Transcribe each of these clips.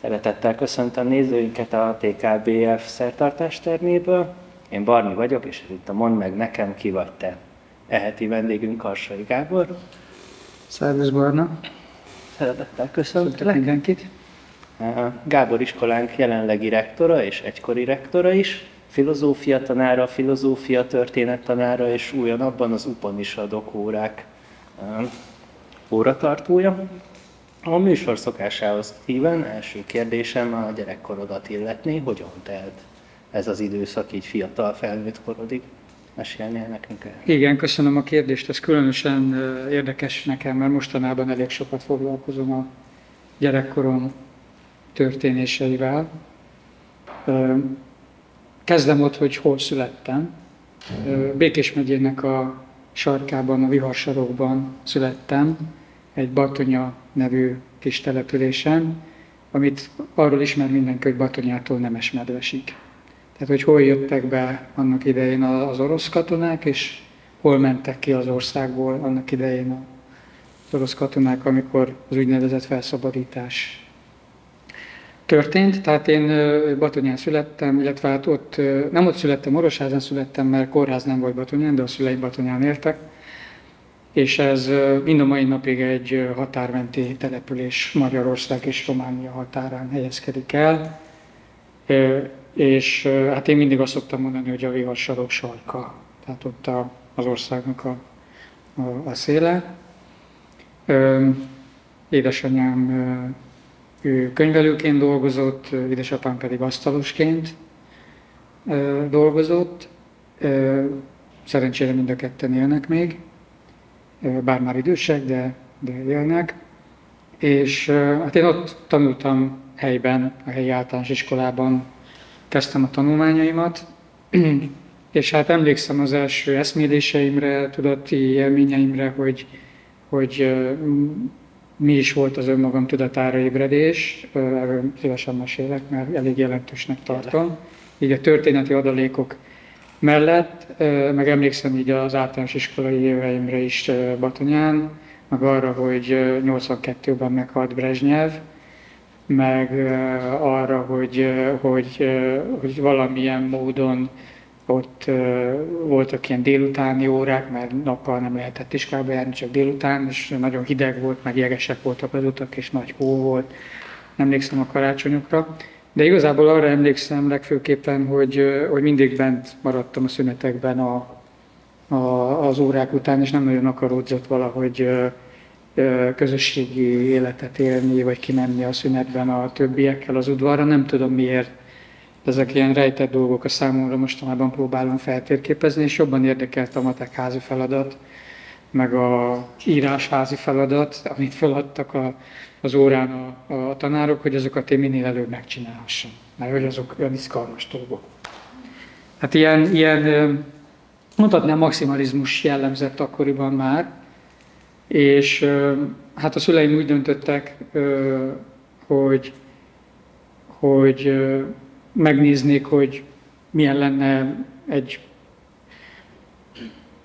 Szeretettel köszöntöm nézőinket a TKBF szertartás terméből. Én Barni vagyok, és itt a Mondd meg nekem, ki vagy te. Eheti vendégünk Karsai Gábor. Szervusz Barna. Szeretettel köszöntelek. mindenkit. Gábor iskolánk jelenlegi rektora és egykori rektora is, filozófia tanára, filozófia történet tanára, és újonabban az Upanishadok órák óratartója. A műsor szokásához híven első kérdésem a gyerekkorodat illetni, hogyan telt ez az időszak így fiatal felnőtt korodig? Mesélnél nekünk el? Igen, köszönöm a kérdést, ez különösen érdekes nekem, mert mostanában elég sokat foglalkozom a gyerekkorom történéseivel. Kezdem ott, hogy hol születtem. Békés megyének a sarkában, a viharsarokban születtem, egy Batonya nevű kis településen, amit arról ismer mindenki, hogy Batonyától nemes medvesik. Tehát, hogy hol jöttek be annak idején az orosz katonák, és hol mentek ki az országból annak idején az orosz katonák, amikor az úgynevezett felszabadítás történt. Tehát én Batonyán születtem, illetve hát ott, nem ott születtem, Orosházán születtem, mert kórház nem volt Batonyán, de a szüleim Batonyán értek. És ez mind a mai napig egy határmenti település Magyarország és Románia határán helyezkedik el. És hát én mindig azt szoktam mondani, hogy a viharsarok sarka, tehát ott a, az országnak a, a, a széle. Édesanyám ő könyvelőként dolgozott, édesapám pedig asztalosként dolgozott. Szerencsére mind a ketten élnek még, bár már idősek, de, de élnek. És hát én ott tanultam helyben, a helyi általános iskolában kezdtem a tanulmányaimat, és hát emlékszem az első eszméléseimre, tudati élményeimre, hogy, hogy mi is volt az önmagam tudatára ébredés, erről szívesen mesélek, mert elég jelentősnek tartom. Így a történeti adalékok mellett, meg emlékszem így az általános iskolai éveimre is Batonyán, meg arra, hogy 82-ben meghalt Brezsnyev, meg arra, hogy, hogy, hogy valamilyen módon ott voltak ilyen délutáni órák, mert nappal nem lehetett iskolába járni, csak délután, és nagyon hideg volt, meg jegesek voltak az utak, és nagy hó volt. Nem emlékszem a karácsonyokra. De igazából arra emlékszem legfőképpen, hogy, hogy mindig bent maradtam a szünetekben a, a, az órák után, és nem nagyon akaródzott valahogy közösségi életet élni, vagy kimenni a szünetben a többiekkel az udvarra. Nem tudom miért ezek ilyen rejtett dolgok a számomra mostanában próbálom feltérképezni, és jobban érdekelt a matek házi feladat, meg a írás házi feladat, amit feladtak a, az órán a, a tanárok, hogy azokat én minél előbb megcsinálhassam, mert hogy azok olyan izgalmas dolgok. Hát ilyen, ilyen mondhatnám maximalizmus jellemzett akkoriban már, és hát a szüleim úgy döntöttek, hogy, hogy megnéznék, hogy milyen lenne egy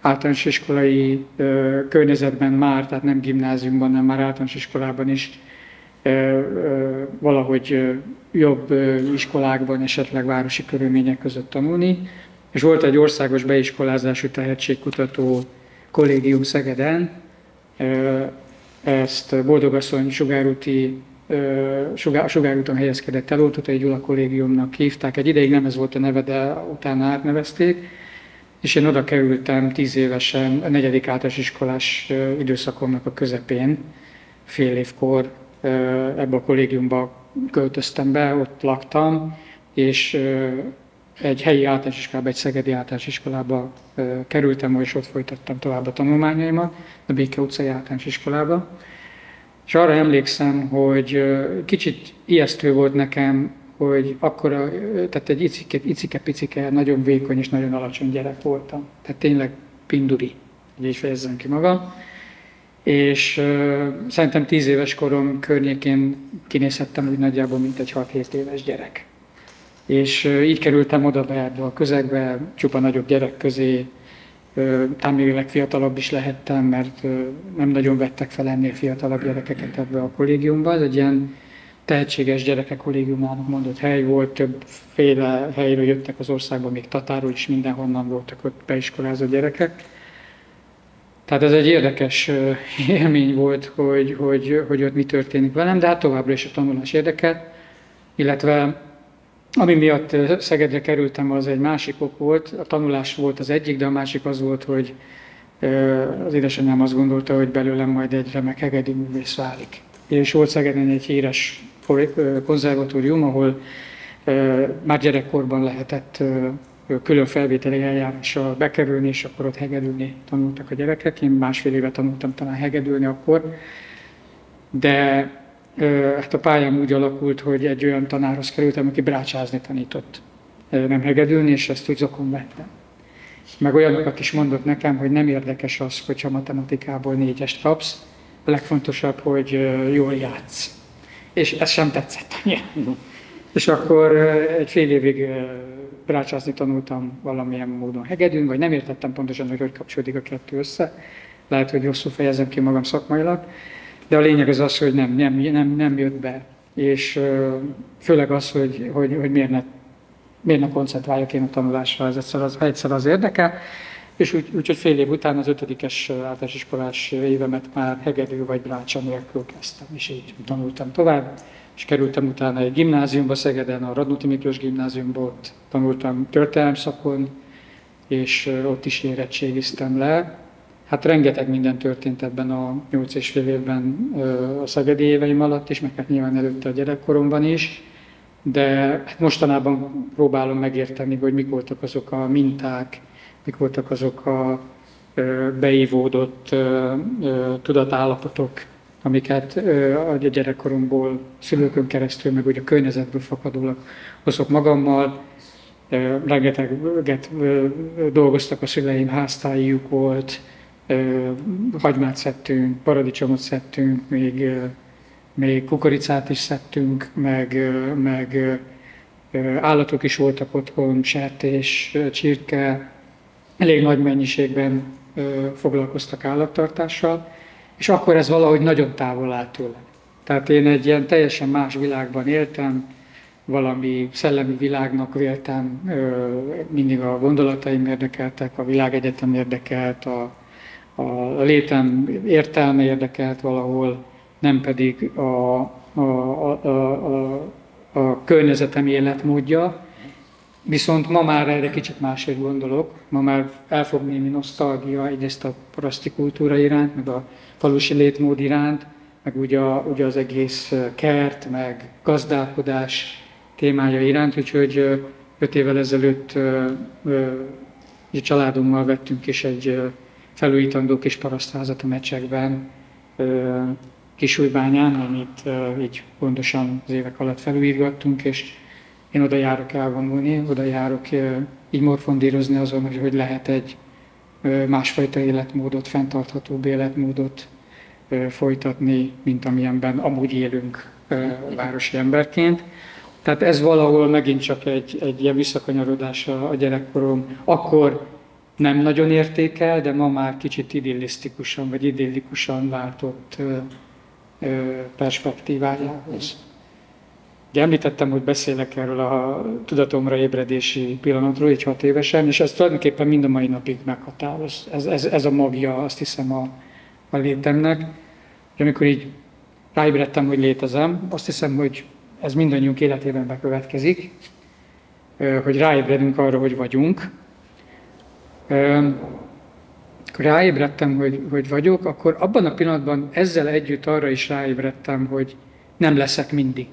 általános iskolai ö, környezetben már, tehát nem gimnáziumban, hanem már általános iskolában is ö, ö, valahogy jobb iskolákban, esetleg városi körülmények között tanulni. És volt egy országos beiskolázású tehetségkutató kollégium Szegeden, ezt Boldogasszony sugárúti Sugár, Sugárúton helyezkedett el, Oltotai Gyula kollégiumnak hívták. Egy ideig nem ez volt a neve, de utána átnevezték. És én oda kerültem tíz évesen, a negyedik általános iskolás időszakomnak a közepén, fél évkor ebbe a kollégiumba költöztem be, ott laktam, és egy helyi általános iskolába, egy szegedi általános iskolába kerültem, és ott folytattam tovább a tanulmányaimat, a Béke utcai általános iskolába. És arra emlékszem, hogy kicsit ijesztő volt nekem, hogy akkor, tehát egy icike, icike, picike, nagyon vékony és nagyon alacsony gyerek voltam. Tehát tényleg pinduri, így fejezzem ki magam. És uh, szerintem tíz éves korom környékén kinézhettem úgy nagyjából, mint egy 6-7 éves gyerek. És uh, így kerültem oda be ebbe a közegbe, csupa nagyobb gyerek közé, talán még legfiatalabb is lehettem, mert nem nagyon vettek fel ennél fiatalabb gyerekeket ebbe a kollégiumba. Ez egy ilyen tehetséges gyerekek kollégiumának mondott hely volt, többféle helyről jöttek az országban, még Tatáról is mindenhonnan voltak ott beiskolázott gyerekek. Tehát ez egy érdekes élmény volt, hogy, hogy, hogy ott mi történik velem, de hát továbbra is a tanulás érdekelt, illetve ami miatt Szegedre kerültem, az egy másik ok volt. A tanulás volt az egyik, de a másik az volt, hogy az édesanyám azt gondolta, hogy belőlem majd egy remek hegedű művész válik. És volt Szegeden egy híres konzervatórium, ahol már gyerekkorban lehetett külön felvételi eljárással bekerülni, és akkor ott hegedülni tanultak a gyerekek. Én másfél éve tanultam talán hegedülni akkor, de hát a pályám úgy alakult, hogy egy olyan tanárhoz kerültem, aki brácsázni tanított, nem hegedülni, és ezt úgy zokon vettem. Meg olyanokat is mondott nekem, hogy nem érdekes az, hogyha matematikából négyest kapsz, a legfontosabb, hogy jól játsz. És ez sem tetszett annyira. És akkor egy fél évig brácsászni tanultam valamilyen módon hegedűn, vagy nem értettem pontosan, hogy hogy kapcsolódik a kettő össze. Lehet, hogy rosszul fejezem ki magam szakmailag, de a lényeg az az, hogy nem, nem, nem, nem jött be. És főleg az, hogy, hogy, hogy miért, ne, miért ne koncentráljak én a tanulásra, ez egyszer az, egyszer az érdekel. És úgy, úgyhogy fél év után az ötödikes általános iskolás évemet már hegedű vagy brácsa nélkül kezdtem, és így tanultam tovább és kerültem utána egy gimnáziumba Szegeden, a Radnóti Miklós gimnáziumból, tanultam történelem szakon, és ott is érettségiztem le. Hát rengeteg minden történt ebben a nyolc és fél évben a szegedi éveim alatt is, meg hát nyilván előtte a gyerekkoromban is, de hát mostanában próbálom megérteni, hogy mik voltak azok a minták, mik voltak azok a beívódott tudatállapotok, amiket a gyerekkoromból, szülőkön keresztül, meg ugye a környezetből fakadólag hozok magammal. Rengeteget dolgoztak a szüleim, háztájuk volt, hagymát szedtünk, paradicsomot szedtünk, még, még kukoricát is szedtünk, meg, meg állatok is voltak otthon, sertés, csirke, elég nagy mennyiségben foglalkoztak állattartással és akkor ez valahogy nagyon távol állt tőle. Tehát én egy ilyen teljesen más világban éltem, valami szellemi világnak véltem, mindig a gondolataim érdekeltek, a világegyetem érdekelt, a, a létem értelme érdekelt valahol, nem pedig a, a, a, a, a környezetem életmódja. Viszont ma már erre kicsit máshogy gondolok, ma már elfog némi nosztalgia egyrészt a paraszti kultúra iránt, meg a falusi létmód iránt, meg ugye, ugye az egész kert, meg gazdálkodás témája iránt, úgyhogy öt évvel ezelőtt a családommal vettünk is egy felújítandó kis parasztházat a mecsekben, Kisújbányán, amit így pontosan az évek alatt felújítgattunk, és én oda járok elvonulni, oda járok így morfondírozni azon, hogy hogy lehet egy másfajta életmódot, fenntarthatóbb életmódot folytatni, mint amilyenben amúgy élünk városi emberként. Tehát ez valahol megint csak egy, egy ilyen visszakanyarodás a gyerekkorom. Akkor nem nagyon értékel, de ma már kicsit idillisztikusan vagy idillikusan váltott perspektívájához. Ugye említettem, hogy beszélek erről a tudatomra ébredési pillanatról, így hat évesen, és ez tulajdonképpen mind a mai napig meghatároz. Ez, ez, ez a magja, azt hiszem, a, a létemnek. És amikor így ráébredtem, hogy létezem, azt hiszem, hogy ez mindannyiunk életében bekövetkezik, hogy ráébredünk arra, hogy vagyunk. Akkor ráébredtem, hogy, hogy vagyok, akkor abban a pillanatban ezzel együtt arra is ráébredtem, hogy nem leszek mindig.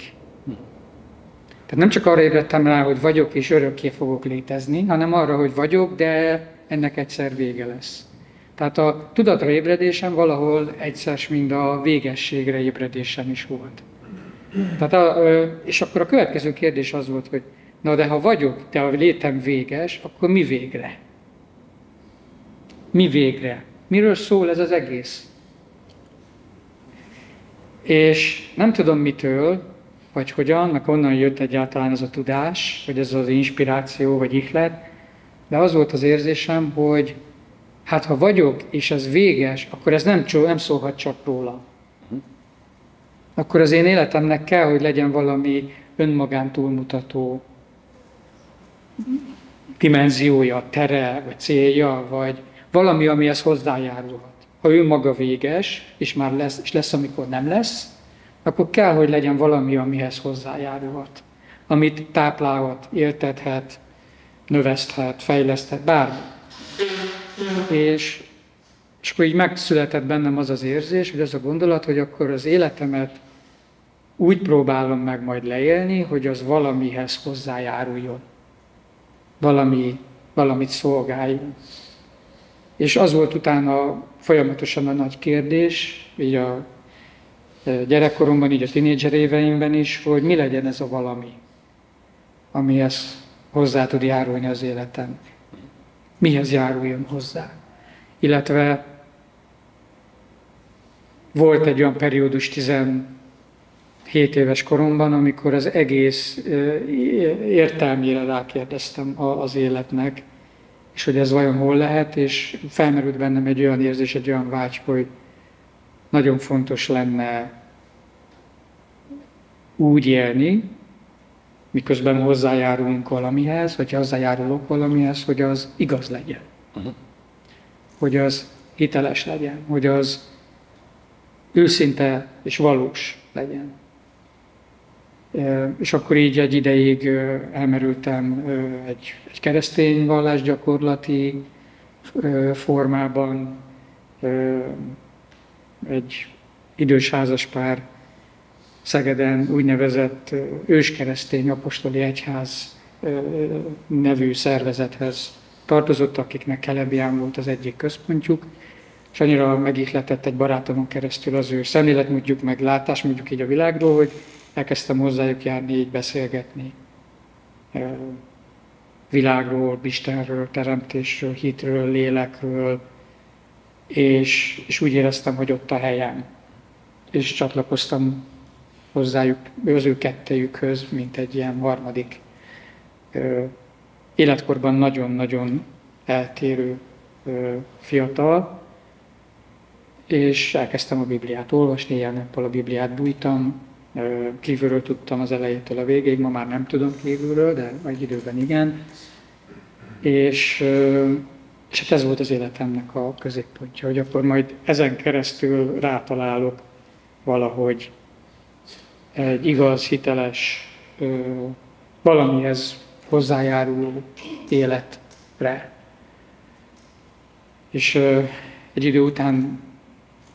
Tehát nem csak arra ébredtem rá, hogy vagyok és örökké fogok létezni, hanem arra, hogy vagyok, de ennek egyszer vége lesz. Tehát a tudatra ébredésem valahol egyszer mind a végességre ébredésem is volt. Tehát a, és akkor a következő kérdés az volt, hogy na de ha vagyok, de a létem véges, akkor mi végre? Mi végre? Miről szól ez az egész? És nem tudom mitől, vagy hogyan, meg honnan jött egyáltalán ez a tudás, vagy ez az inspiráció, vagy ihlet, de az volt az érzésem, hogy hát ha vagyok, és ez véges, akkor ez nem, nem szólhat csak róla. akkor az én életemnek kell, hogy legyen valami önmagán túlmutató dimenziója, tere, vagy célja, vagy valami, amihez hozzájárulhat. Ha ő maga véges, és már lesz, és lesz, amikor nem lesz, akkor kell, hogy legyen valami, amihez hozzájárulhat, amit táplálhat, éltethet, növeszthet, fejleszthet, bármi. És, és akkor így megszületett bennem az az érzés, hogy ez a gondolat, hogy akkor az életemet úgy próbálom meg majd leélni, hogy az valamihez hozzájáruljon. Valami, valamit szolgáljon. És az volt utána folyamatosan a nagy kérdés, így a gyerekkoromban, így a tinédzser éveimben is, hogy mi legyen ez a valami, amihez hozzá tud járulni az életem. Mihez járuljon hozzá. Illetve volt egy olyan periódus 17 éves koromban, amikor az egész értelmére rákérdeztem az életnek, és hogy ez vajon hol lehet, és felmerült bennem egy olyan érzés, egy olyan vágy, hogy nagyon fontos lenne úgy élni, miközben hozzájárulunk valamihez, vagy hozzájárulok valamihez, hogy az igaz legyen. Uh-huh. Hogy az hiteles legyen, hogy az őszinte és valós legyen. És akkor így egy ideig elmerültem egy, egy keresztény vallásgyakorlati formában, egy idős házaspár Szegeden úgynevezett őskeresztény apostoli egyház nevű szervezethez tartozott, akiknek Kelebián volt az egyik központjuk, és annyira megihletett egy barátomon keresztül az ő szemléletmódjuk, meg látásmódjuk így a világról, hogy elkezdtem hozzájuk járni, így beszélgetni világról, Istenről, teremtésről, hitről, lélekről, és, és úgy éreztem, hogy ott a helyem. És csatlakoztam hozzájuk, az ő kettejükhöz, mint egy ilyen harmadik ö, életkorban nagyon-nagyon eltérő ö, fiatal, és elkezdtem a Bibliát olvasni, ilyen nappal a Bibliát bújtam, Kívülről tudtam az elejétől a végéig, ma már nem tudom kívülről, de egy időben igen. És, és hát ez volt az életemnek a középpontja, hogy akkor majd ezen keresztül rátalálok valahogy egy igaz, hiteles, valamihez hozzájáruló életre. És egy idő után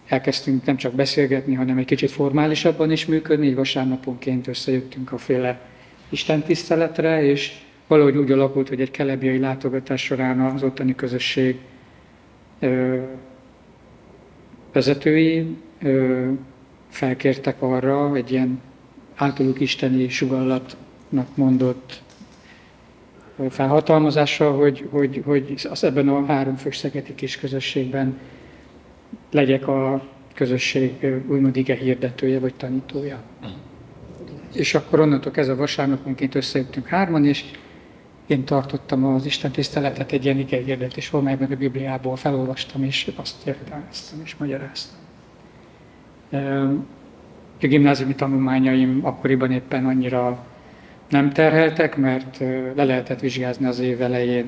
elkezdtünk nem csak beszélgetni, hanem egy kicsit formálisabban is működni, így vasárnaponként összejöttünk a féle istentiszteletre, és valahogy úgy alakult, hogy egy kelebiai látogatás során az ottani közösség ö, vezetői ö, felkértek arra egy ilyen általuk isteni sugallatnak mondott felhatalmazással, hogy, hogy, hogy az ebben a három fős szegeti kis közösségben legyek a közösség úgymond ige hirdetője vagy tanítója. És akkor onnantól kezdve vasárnaponként összejöttünk hárman, és én tartottam az Isten tiszteletet egy ilyen ige hirdetés formájában a Bibliából, felolvastam, és azt értelmeztem, és magyaráztam. A gimnáziumi tanulmányaim akkoriban éppen annyira nem terheltek, mert le lehetett vizsgázni az év elején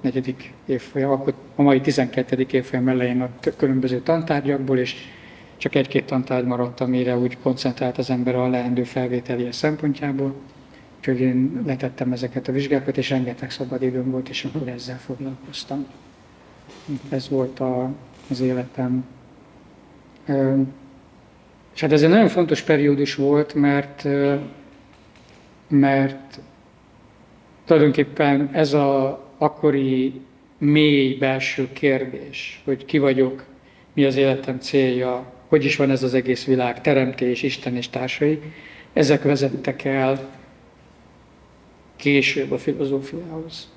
negyedik évfolyam, akkor a mai 12. évfolyam elején a különböző tantárgyakból, és csak egy-két tantárgy maradt, amire úgy koncentrált az ember a leendő felvételi szempontjából. Úgyhogy én letettem ezeket a vizsgákat, és rengeteg szabad időm volt, és akkor ezzel foglalkoztam. Ez volt a, az életem. És hát ez egy nagyon fontos periódus volt, mert, mert tulajdonképpen ez a akkori mély belső kérdés, hogy ki vagyok, mi az életem célja, hogy is van ez az egész világ, teremtés, Isten és társai, ezek vezettek el később a filozófiához.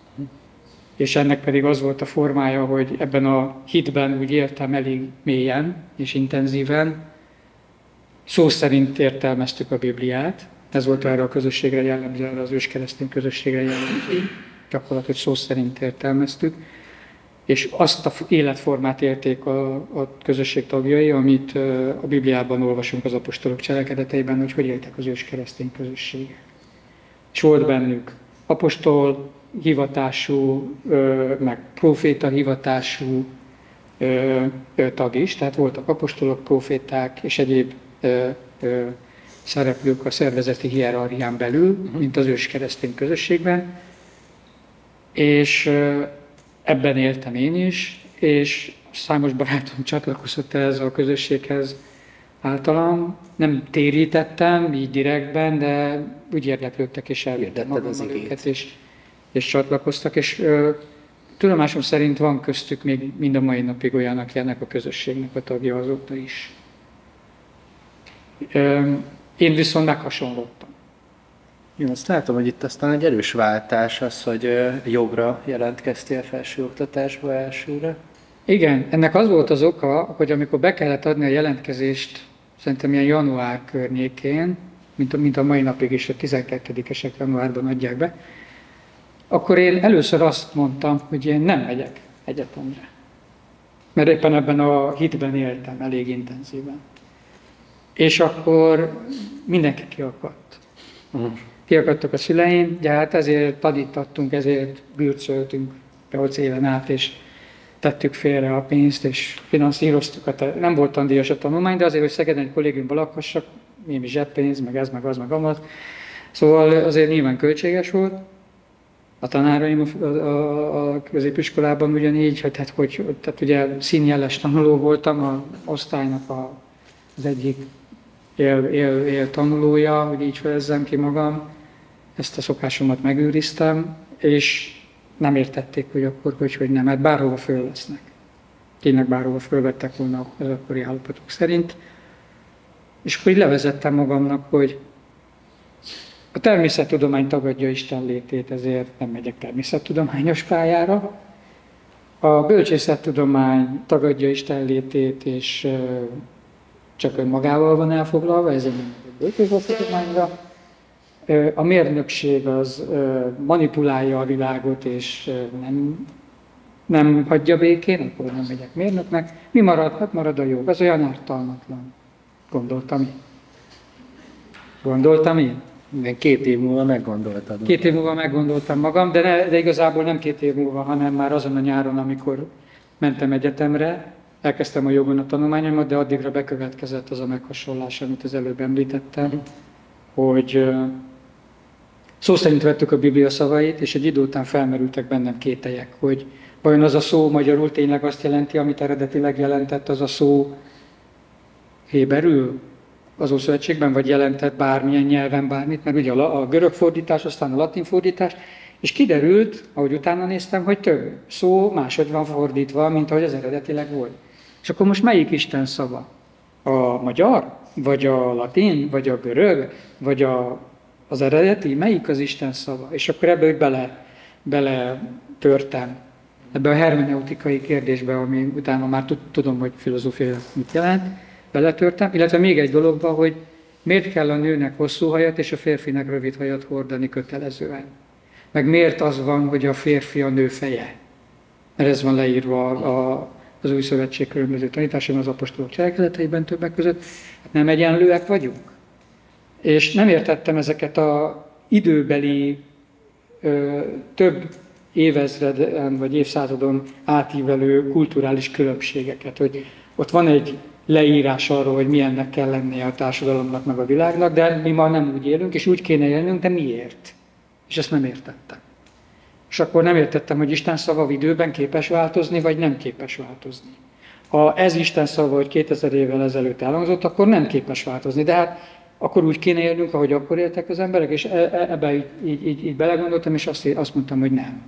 És ennek pedig az volt a formája, hogy ebben a hitben úgy éltem elég mélyen és intenzíven, szó szerint értelmeztük a Bibliát, ez volt erre a közösségre jellemző, erre az őskeresztény közösségre jellemző gyakorlatilag szó szerint értelmeztük, és azt a életformát élték a, a közösség tagjai, amit a Bibliában olvasunk az apostolok cselekedeteiben, hogy hogy éltek az ős keresztény. És volt bennük apostol hivatású, meg proféta hivatású tag is, tehát voltak apostolok, proféták és egyéb szereplők a szervezeti hierarchián belül, mint az ős keresztény közösségben, és ebben éltem én is, és számos barátom csatlakozott ez a közösséghez általam. Nem térítettem így direktben, de úgy érdeklődtek és elvittem magammal őket, és, és csatlakoztak, és ö, tudomásom szerint van köztük még mind a mai napig olyan, aki ennek a közösségnek a tagja azóta is. Én viszont meghasonlottam. Jó, azt látom, hogy itt aztán egy erős váltás az, hogy jogra jelentkeztél felsőoktatásba elsőre. Igen, ennek az volt az oka, hogy amikor be kellett adni a jelentkezést, szerintem ilyen január környékén, mint a, mint a mai napig is, a 12-esek januárban adják be, akkor én először azt mondtam, hogy én nem megyek egyetemre. Mert éppen ebben a hitben éltem elég intenzíven. És akkor mindenki kiakadt. Uh-huh kiakadtak a szüleim, de hát ezért tanítattunk, ezért bűrcöltünk 8 éven át, és tettük félre a pénzt, és finanszíroztuk. A nem volt tandíjas a tanulmány, de azért, hogy Szegeden egy kollégiumban lakhassak, némi zseppénz, meg ez, meg az, meg amaz. Szóval azért nyilván költséges volt. A tanáraim a, a, a középiskolában ugyanígy, hogy, tehát, hogy, tehát ugye színjeles tanuló voltam, a osztálynak a, az egyik él, él, él tanulója, hogy így fejezzem ki magam ezt a szokásomat megőriztem, és nem értették, hogy akkor hogy, hogy nem, mert bárhova fölvesznek. Tényleg bárhova fölvettek volna az akkori állapotok szerint. És akkor így levezettem magamnak, hogy a természettudomány tagadja Isten létét, ezért nem megyek természettudományos pályára. A bölcsészettudomány tagadja Isten létét, és csak önmagával van elfoglalva, ezért nem megyek bölcsészettudományra a mérnökség az manipulálja a világot, és nem, nem hagyja békén, akkor nem megyek mérnöknek. Mi marad? Hát marad a jó. Ez olyan ártalmatlan. Gondoltam én. Gondoltam én. Igen, két év múlva meggondoltad. Két év múlva meggondoltam magam, de, ne, de igazából nem két év múlva, hanem már azon a nyáron, amikor mentem egyetemre, elkezdtem a jogon a tanulmányomat, de addigra bekövetkezett az a meghasonlás, amit az előbb említettem, hogy Szó szerint vettük a Biblia szavait, és egy idő után felmerültek bennem kételyek, hogy vajon az a szó magyarul tényleg azt jelenti, amit eredetileg jelentett az a szó héberül az Ószövetségben, vagy jelentett bármilyen nyelven bármit, mert ugye a, a görög fordítás, aztán a latin fordítás, és kiderült, ahogy utána néztem, hogy több szó máshogy van fordítva, mint ahogy az eredetileg volt. És akkor most melyik Isten szava? A magyar? Vagy a latin? Vagy a görög? Vagy a az eredeti, melyik az Isten szava? És akkor ebbe bele, bele törtem, ebbe a hermeneutikai kérdésbe, ami utána már tudom, hogy filozófia mit jelent, beletörtem, illetve még egy dologba, hogy miért kell a nőnek hosszú hajat és a férfinek rövid hajat hordani kötelezően. Meg miért az van, hogy a férfi a nő feje? Mert ez van leírva a, az új szövetség különböző tanításában, az apostolok cselekedeteiben többek között. Nem egyenlőek vagyunk? És nem értettem ezeket a időbeli ö, több évezreden vagy évszázadon átívelő kulturális különbségeket, hogy ott van egy leírás arról, hogy milyennek kell lennie a társadalomnak meg a világnak, de mi ma nem úgy élünk, és úgy kéne élnünk, de miért? És ezt nem értettem. És akkor nem értettem, hogy Isten szava időben képes változni, vagy nem képes változni. Ha ez Isten szava, hogy 2000 évvel ezelőtt elhangzott, akkor nem képes változni. De hát akkor úgy kéne élnünk, ahogy akkor éltek az emberek, és e, e, ebbe így, így, így, belegondoltam, és azt, azt mondtam, hogy nem.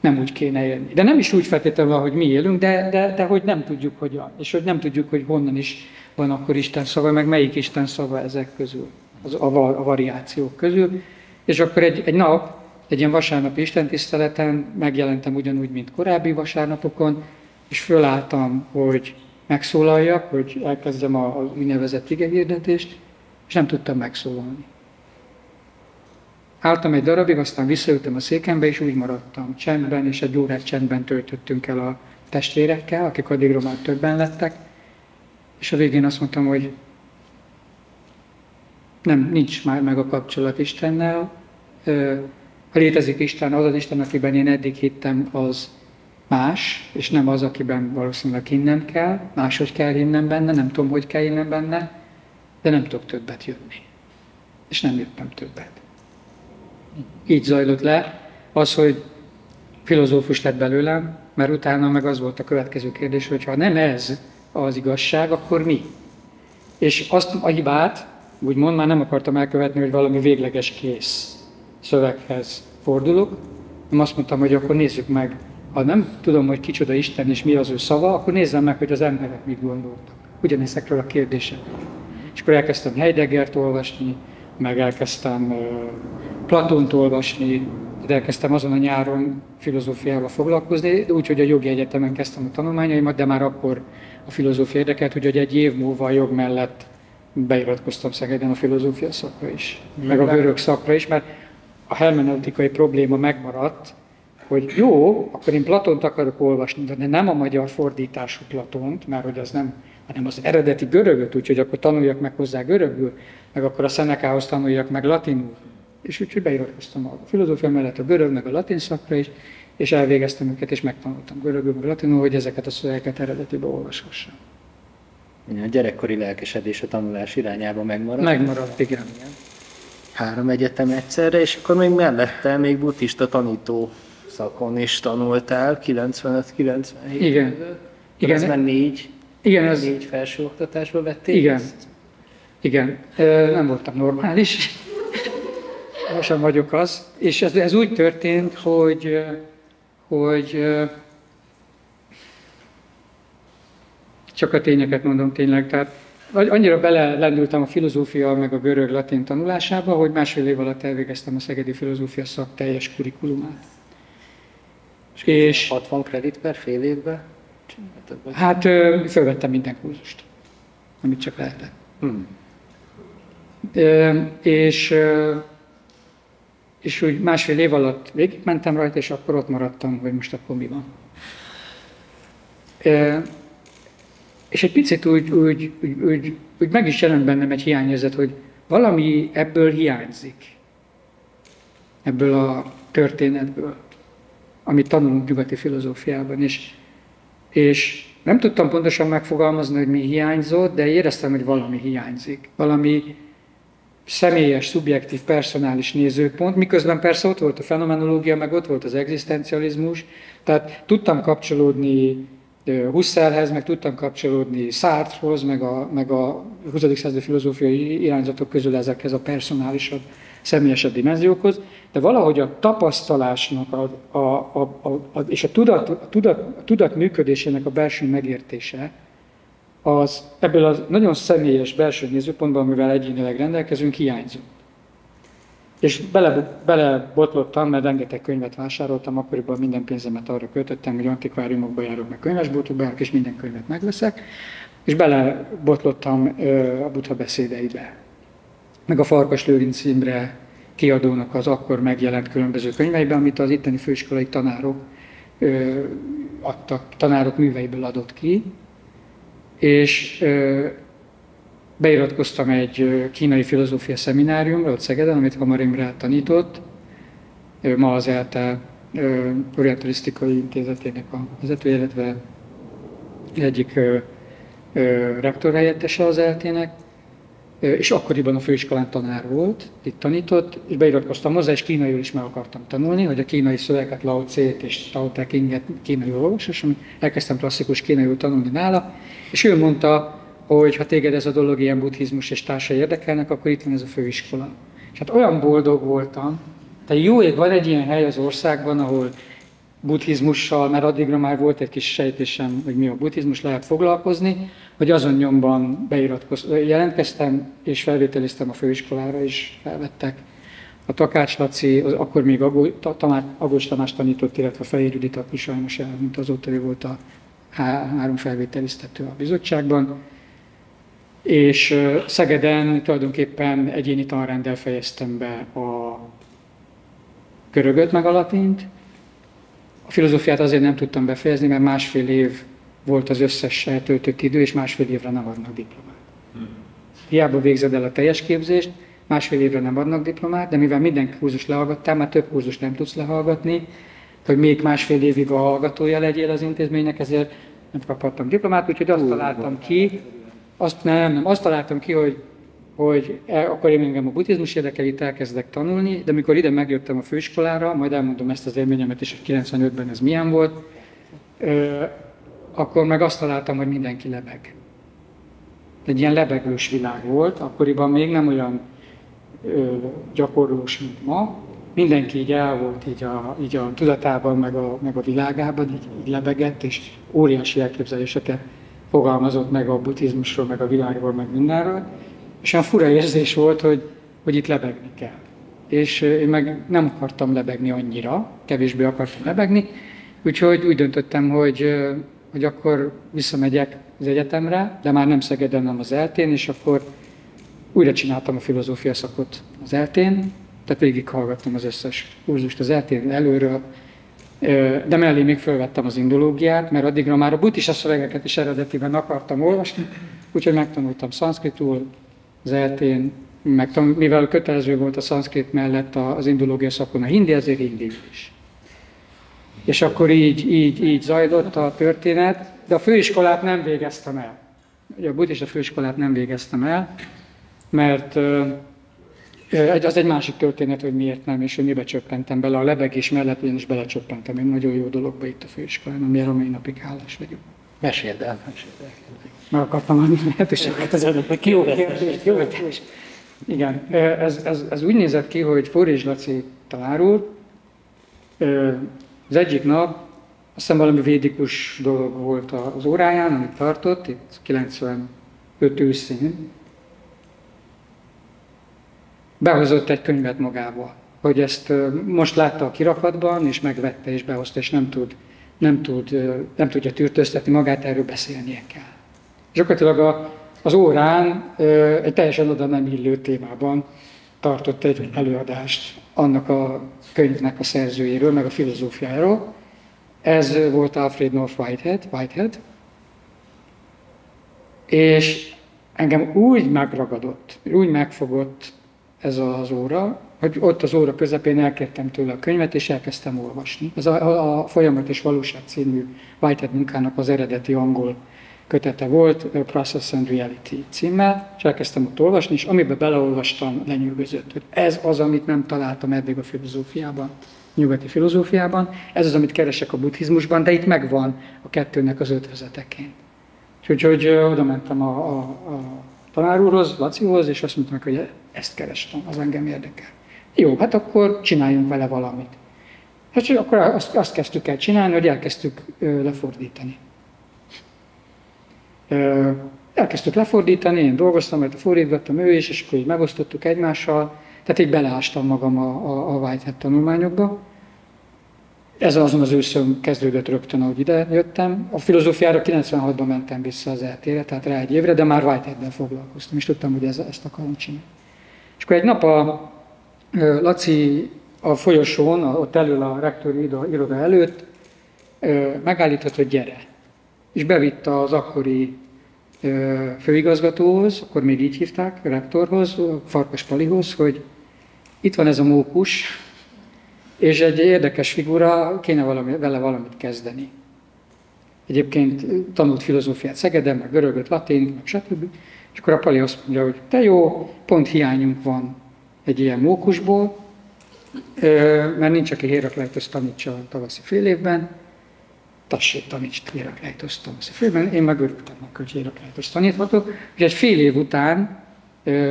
Nem úgy kéne élni. De nem is úgy feltétlenül, hogy mi élünk, de, de, de hogy nem tudjuk hogyan, és hogy nem tudjuk, hogy honnan is van akkor Isten szava, meg melyik Isten szava ezek közül, az, a, a variációk közül. És akkor egy, egy nap, egy ilyen vasárnapi istentiszteleten megjelentem ugyanúgy, mint korábbi vasárnapokon, és fölálltam, hogy megszólaljak, hogy elkezdem a, a úgynevezett igehirdetést, és nem tudtam megszólalni. Álltam egy darabig, aztán visszajöttem a székembe, és úgy maradtam csendben, és egy órát csendben töltöttünk el a testvérekkel, akik addigra már többen lettek, és a végén azt mondtam, hogy nem, nincs már meg a kapcsolat Istennel. Létezik Isten, az az Isten, akiben én eddig hittem, az más, és nem az, akiben valószínűleg hinnem kell, máshogy kell hinnem benne, nem tudom, hogy kell hinnem benne, de nem tudok többet jönni. És nem jöttem többet. Így zajlott le az, hogy filozófus lett belőlem, mert utána meg az volt a következő kérdés, hogy ha nem ez az igazság, akkor mi? És azt a hibát, úgymond már nem akartam elkövetni, hogy valami végleges kész szöveghez fordulok, nem azt mondtam, hogy akkor nézzük meg, ha nem tudom, hogy kicsoda Isten és mi az ő szava, akkor nézzem meg, hogy az emberek mit gondoltak. Ugyanezekről a kérdésekről. És akkor elkezdtem Heideggert olvasni, meg elkezdtem uh, Platont olvasni, de elkezdtem azon a nyáron filozófiával foglalkozni, úgyhogy a jogi egyetemen kezdtem a tanulmányaimat, de már akkor a filozófia érdekelt, hogy egy év múlva a jog mellett beiratkoztam Szegeden a filozófia szakra is, meg a görög szakra is, mert a hermeneutikai probléma megmaradt, hogy jó, akkor én Platont akarok olvasni, de nem a magyar fordítású Platont, mert hogy az nem, hanem az eredeti görögöt, úgyhogy akkor tanuljak meg hozzá görögül, meg akkor a Szenekához tanuljak meg latinul. És úgyhogy beiratkoztam a filozófia mellett a görög, meg a latin szakra is, és elvégeztem őket, és megtanultam görögül, meg latinul, hogy ezeket a szövegeket eredetibe olvashassam. A gyerekkori lelkesedés a tanulás irányába megmaradt. Megmaradt, igen. igen. Három egyetem egyszerre, és akkor még mellette még buddhista tanító szakon is tanultál, 95-97 Igen. Igen. Ez már négy, igen, ez... négy felsőoktatásba vettél Igen. Ezt? Igen. Nem voltam normális. Most sem vagyok az. És ez, ez úgy történt, hogy, hogy csak a tényeket mondom tényleg. Tehát annyira belelendültem a filozófia meg a görög-latin tanulásába, hogy másfél év alatt elvégeztem a Szegedi Filozófia szak teljes kurikulumát. És, és 60 kredit per fél évben? Hát fölvettem minden kurzust, amit csak lehetett. Hmm. És, és úgy másfél év alatt végigmentem rajta, és akkor ott maradtam, hogy most akkor mi van. És egy picit úgy, úgy, úgy, úgy, úgy meg is jelent bennem egy hiányérzet, hogy valami ebből hiányzik. Ebből a történetből, amit tanulunk nyugati filozófiában. És, és nem tudtam pontosan megfogalmazni, hogy mi hiányzott, de éreztem, hogy valami hiányzik. Valami személyes, szubjektív, personális nézőpont, miközben persze ott volt a fenomenológia, meg ott volt az egzisztencializmus, tehát tudtam kapcsolódni Husserlhez, meg tudtam kapcsolódni Sartrehoz, meg a, meg a 20. századi filozófiai irányzatok közül ezekhez a personálisabb, személyesebb dimenziókhoz, de valahogy a tapasztalásnak a, a, a, a, és a tudat, a, tudat, a tudat működésének a belső megértése, az ebből a nagyon személyes belső nézőpontban, amivel egyénileg rendelkezünk, hiányzott. És bele, belebotlottam, mert rengeteg könyvet vásároltam, akkoriban minden pénzemet arra költöttem, hogy antikváriumokba járok, meg könyvesboltokba járok, és minden könyvet megveszek. És belebotlottam a Buddha beszédeibe. Meg a Farkas Lőrinc Imre kiadónak az akkor megjelent különböző könyveiben, amit az itteni főiskolai tanárok ö, adtak, tanárok műveiből adott ki. És ö, beiratkoztam egy kínai filozófia szemináriumra ott Szegeden, amit Hamar Imre tanított. Ma az ELTE Orientalisztikai Intézetének a vezetője, illetve egyik rektorhelyettese az ELTE-nek, és akkoriban a főiskolán tanár volt, itt tanított, és beiratkoztam hozzá, és kínaiul is meg akartam tanulni, hogy a kínai szöveget, Lao Tse-t és Tao Te Kinget kínaiul olvassam, elkezdtem klasszikus kínaiul tanulni nála, és ő mondta, hogy ha téged ez a dolog ilyen buddhizmus és társa érdekelnek, akkor itt van ez a főiskola. És hát olyan boldog voltam, de jó ég, van egy ilyen hely az országban, ahol buddhizmussal, mert addigra már volt egy kis sejtésem, hogy mi a buddhizmus, lehet foglalkozni, hogy azon nyomban beiratkoztam, jelentkeztem, és felvételiztem a főiskolára, és felvettek. A Takács Laci, az akkor még Agós Tamás tanított, illetve Fehér Judit, aki sajnos elmúlt azóta ő volt a három felvételiztető a bizottságban és Szegeden tulajdonképpen egyéni tanrendel fejeztem be a görögöt meg a latint. A filozófiát azért nem tudtam befejezni, mert másfél év volt az összes eltöltött idő, és másfél évre nem adnak diplomát. Hiába végzed el a teljes képzést, másfél évre nem adnak diplomát, de mivel minden kurzus lehallgattál, már több kurzus nem tudsz lehallgatni, hogy még másfél évig a hallgatója legyél az intézménynek, ezért nem kaphattam diplomát, úgyhogy azt találtam ki, azt nem, nem, azt találtam ki, hogy, hogy el, akkor én engem a buddhizmus érdekel, itt elkezdek tanulni, de mikor ide megjöttem a főiskolára, majd elmondom ezt az élményemet is, hogy 95-ben ez milyen volt, ö, akkor meg azt találtam, hogy mindenki lebeg. Egy ilyen lebegős világ volt, akkoriban még nem olyan ö, gyakorlós, mint ma. Mindenki így el volt így a, így a tudatában, meg a, meg a világában, így, így lebegett, és óriási elképzeléseket fogalmazott meg a buddhizmusról, meg a világról, meg mindenről. És olyan fura érzés volt, hogy, hogy itt lebegni kell. És én meg nem akartam lebegni annyira, kevésbé akartam lebegni, úgyhogy úgy döntöttem, hogy, hogy akkor visszamegyek az egyetemre, de már nem Szegeden, hanem az eltén, és akkor újra csináltam a filozófia szakot az eltén, tehát végighallgattam az összes kurzust az eltén előről, de mellé még felvettem az indológiát, mert addigra már a buddhista szövegeket is eredetiben akartam olvasni, úgyhogy megtanultam szanszkritul, az eltén, megtanul, mivel kötelező volt a szanszkrit mellett az indológia szakon a hindi, ezért hindi is. És akkor így, így, így zajlott a történet, de a főiskolát nem végeztem el. A buddhista főiskolát nem végeztem el, mert az egy másik történet, hogy miért nem, és hogy mibe csöppentem bele. A lebegés mellett én is belecsöppentem egy nagyon jó dologba itt a főiskolán, amiért a mai napig hálás vagyok. Meséld el, meséld el. Meg akartam adni lehetőséget az előbb, jó kérdés, jó kérdés. Igen, ez, ez, ez, úgy nézett ki, hogy Forrás Laci tanár az egyik nap, azt hiszem valami védikus dolog volt az óráján, amit tartott, itt 95 őszén, behozott egy könyvet magába, hogy ezt most látta a kirakatban, és megvette, és behozta, és nem, tud, nem, tud, nem tudja tűrtöztetni magát, erről beszélnie kell. Gyakorlatilag a, az órán egy teljesen oda nem illő témában tartott egy előadást annak a könyvnek a szerzőjéről, meg a filozófiáról. Ez volt Alfred North Whitehead, Whitehead és engem úgy megragadott, úgy megfogott ez az óra, hogy ott az óra közepén elkértem tőle a könyvet, és elkezdtem olvasni. Ez a, a Folyamat és Valóság című Whitehead munkának az eredeti angol kötete volt, Process and Reality címmel, és elkezdtem ott olvasni, és amiben beleolvastam, lenyűgözött, hogy ez az, amit nem találtam eddig a filozófiában, nyugati filozófiában, ez az, amit keresek a buddhizmusban, de itt megvan a kettőnek az ötvezeteként. És úgyhogy oda mentem a, a, a tanár úrhoz, Lacihoz, és azt mondtam, hogy ezt kerestem, az engem érdekel. Jó, hát akkor csináljunk vele valamit. Hát akkor azt, azt kezdtük el csinálni, hogy elkezdtük lefordítani. Ö, elkezdtük lefordítani, én dolgoztam, mert fordítgattam ő is, és akkor így megosztottuk egymással, tehát így beleástam magam a, a, a Whitehead tanulmányokba. Ez azon az őszön kezdődött rögtön, ahogy ide jöttem. A filozófiára 96-ban mentem vissza az eltére, tehát rá egy évre, de már Whitehead-ben foglalkoztam, és tudtam, hogy ez, ezt akarom csinálni. És akkor egy nap a Laci a folyosón, ott elől a rektori iroda előtt megállított, hogy gyere. És bevitte az akkori főigazgatóhoz, akkor még így hívták, rektorhoz, Farkas Palihoz, hogy itt van ez a mókus, és egy érdekes figura, kéne valami, vele valamit kezdeni. Egyébként tanult filozófiát Szegeden, meg görögöt, latin, meg stb. És akkor a Pali azt mondja, hogy te jó, pont hiányunk van egy ilyen mókusból, mert nincs, aki Hérakleitos tanítsa a tavaszi fél évben, tessék, taníts Hérakleitos tavaszi fél évben, én meg örültem, hogy Hérakleitos taníthatok. És egy fél év után,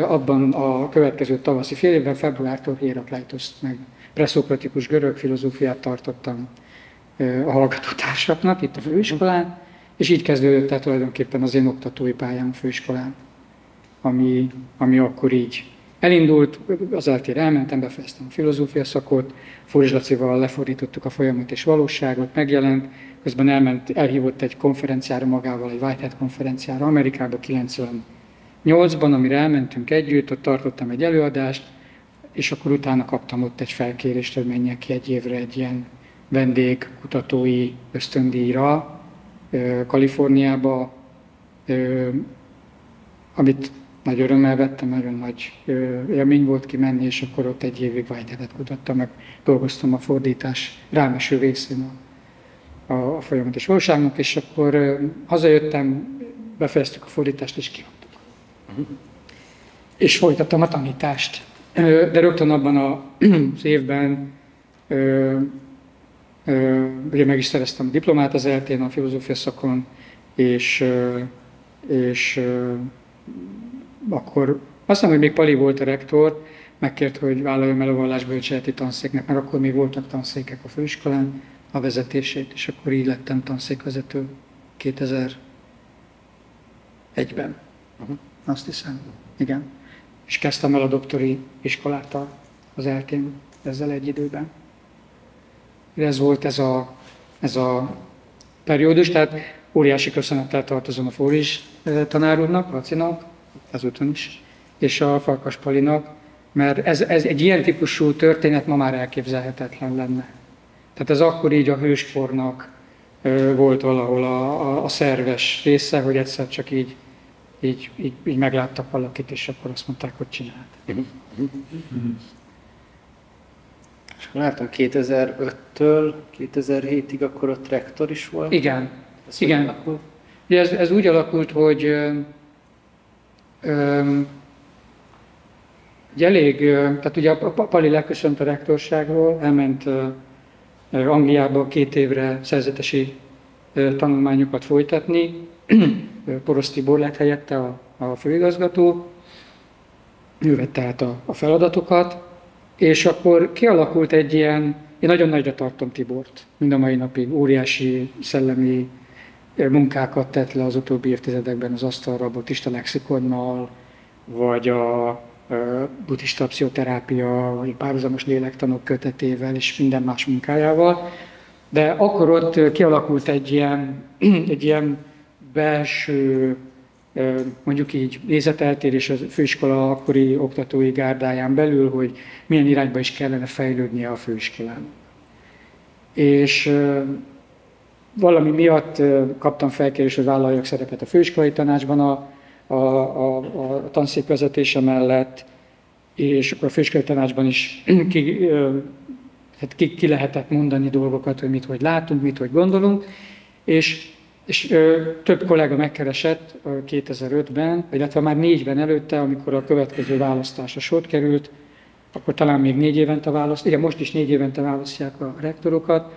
abban a következő tavaszi fél évben, februártól Hérakleitos meg preszokratikus görög filozófiát tartottam a hallgatótársaknak itt a főiskolán, és így kezdődött el tulajdonképpen az én oktatói pályám a főiskolán, ami, ami akkor így elindult, az eltér elmentem, befejeztem a filozófia szakot, Fóris Lacival lefordítottuk a folyamat és valóságot, megjelent, közben elment, elhívott egy konferenciára magával, egy Whitehead konferenciára Amerikába 98-ban, amire elmentünk együtt, ott tartottam egy előadást, és akkor utána kaptam ott egy felkérést, hogy menjek ki egy évre egy ilyen vendégkutatói ösztöndíjra Kaliforniába, amit nagy örömmel vettem, nagyon nagy élmény volt kimenni, és akkor ott egy évig Whiteheadet kutattam, meg dolgoztam a fordítás rámeső részén a, a, a folyamatos valóságnak, és akkor hazajöttem, befejeztük a fordítást, és kiadtuk. Uh-huh. És folytattam a tanítást. De rögtön abban az évben ugye meg is szereztem a diplomát az eltén a filozófia szakon, és, és akkor azt hiszem, hogy még Pali volt a rektor, megkért, hogy vállaljam el a vallásbölcseleti tanszéknek, mert akkor még voltak tanszékek a főiskolán, a vezetését, és akkor így lettem tanszékvezető 2001-ben. Uh-huh. Azt hiszem, igen. És kezdtem el a doktori iskolát az eltén ezzel egy időben. Ez volt ez a, ez a periódus, tehát óriási köszönettel tartozom a Fóris eh, tanár úrnak, Lacinak, ezúton is, és a Farkas Palinak, mert ez, ez egy ilyen típusú történet ma már elképzelhetetlen lenne. Tehát ez akkor így a hőskornak volt valahol a, a, a szerves része, hogy egyszer csak így, így, így, így megláttak valakit, és akkor azt mondták, hogy csinált. És látom 2005-től 2007-ig akkor ott rektor is volt? Igen. Ez Igen. Ez, ez úgy alakult, hogy egy elég, tehát ugye a Pali leköszönt a rektorságról, elment Angliába két évre szerzetesi tanulmányokat folytatni, Porosz Tibor lett helyette a, a főigazgató, ő vette át a, a feladatokat, és akkor kialakult egy ilyen, én nagyon nagyra tartom Tibort, mind a mai napig, óriási szellemi munkákat tett le az utóbbi évtizedekben az asztalra, a buddhista lexikonnal, vagy a buddhista pszichoterápia, vagy párhuzamos lélektanok kötetével és minden más munkájával. De akkor ott kialakult egy ilyen, egy ilyen belső, mondjuk így nézeteltérés a főiskola akkori oktatói gárdáján belül, hogy milyen irányba is kellene fejlődnie a főiskolán. És valami miatt kaptam felkérést, hogy vállaljak szerepet a főiskolai tanácsban a, a, a, a tanszék vezetése mellett, és akkor a főiskolai tanácsban is ki, hát ki, ki lehetett mondani dolgokat, hogy mit hogy látunk, mit hogy gondolunk, és, és ö, több kollega megkeresett 2005-ben, illetve már négyben előtte, amikor a következő választásra sor került, akkor talán még négy évente választ, igen, most is négy évente választják a rektorokat,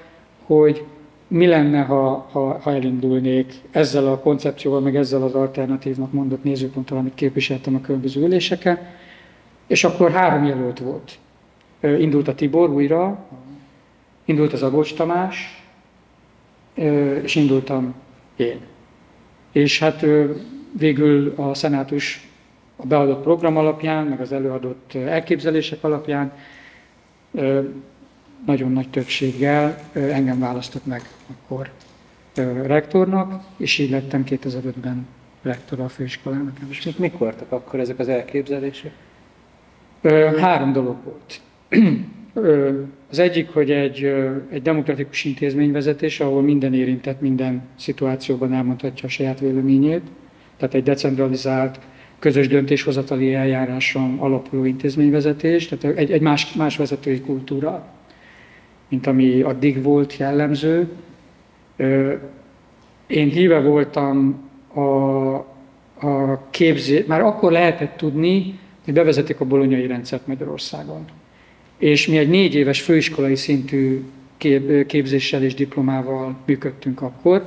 hogy mi lenne, ha, ha, ha elindulnék ezzel a koncepcióval, meg ezzel az alternatívnak mondott nézőponttal, amit képviseltem a különböző üléseken. És akkor három jelölt volt. Indult a Tibor újra, indult az Agócs Tamás, és indultam én. És hát végül a szenátus a beadott program alapján, meg az előadott elképzelések alapján nagyon nagy többséggel engem választott meg akkor rektornak, és így lettem 2005-ben rektor a főiskolának. És mik voltak akkor ezek az elképzelések? Három dolog volt. Az egyik, hogy egy, egy demokratikus intézményvezetés, ahol minden érintett minden szituációban elmondhatja a saját véleményét, tehát egy decentralizált, közös döntéshozatali eljáráson alapuló intézményvezetés, tehát egy, egy más, más vezetői kultúra mint ami addig volt jellemző. Én híve voltam a, a képzés, már akkor lehetett tudni, hogy bevezetik a bolonyai rendszert Magyarországon. És mi egy négy éves főiskolai szintű kép, képzéssel és diplomával működtünk akkor.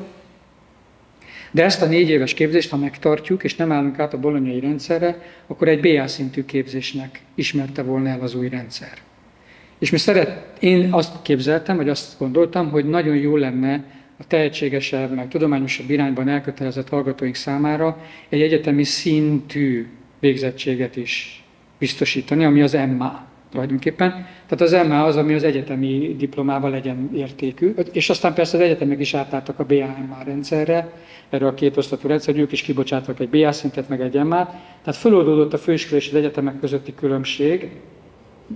De ezt a négy éves képzést, ha megtartjuk, és nem állunk át a bolonyai rendszerre, akkor egy BA szintű képzésnek ismerte volna el az új rendszer. És mi szeret, én azt képzeltem, vagy azt gondoltam, hogy nagyon jó lenne a tehetségesebb, meg tudományosabb irányban elkötelezett hallgatóink számára egy egyetemi szintű végzettséget is biztosítani, ami az MA tulajdonképpen. Tehát az MA az, ami az egyetemi diplomával legyen értékű, és aztán persze az egyetemek is átálltak a BAMA rendszerre, erre a két osztatú rendszer, ők is kibocsáttak egy BA szintet, meg egy MA-t. Tehát föloldódott a főiskola és az egyetemek közötti különbség,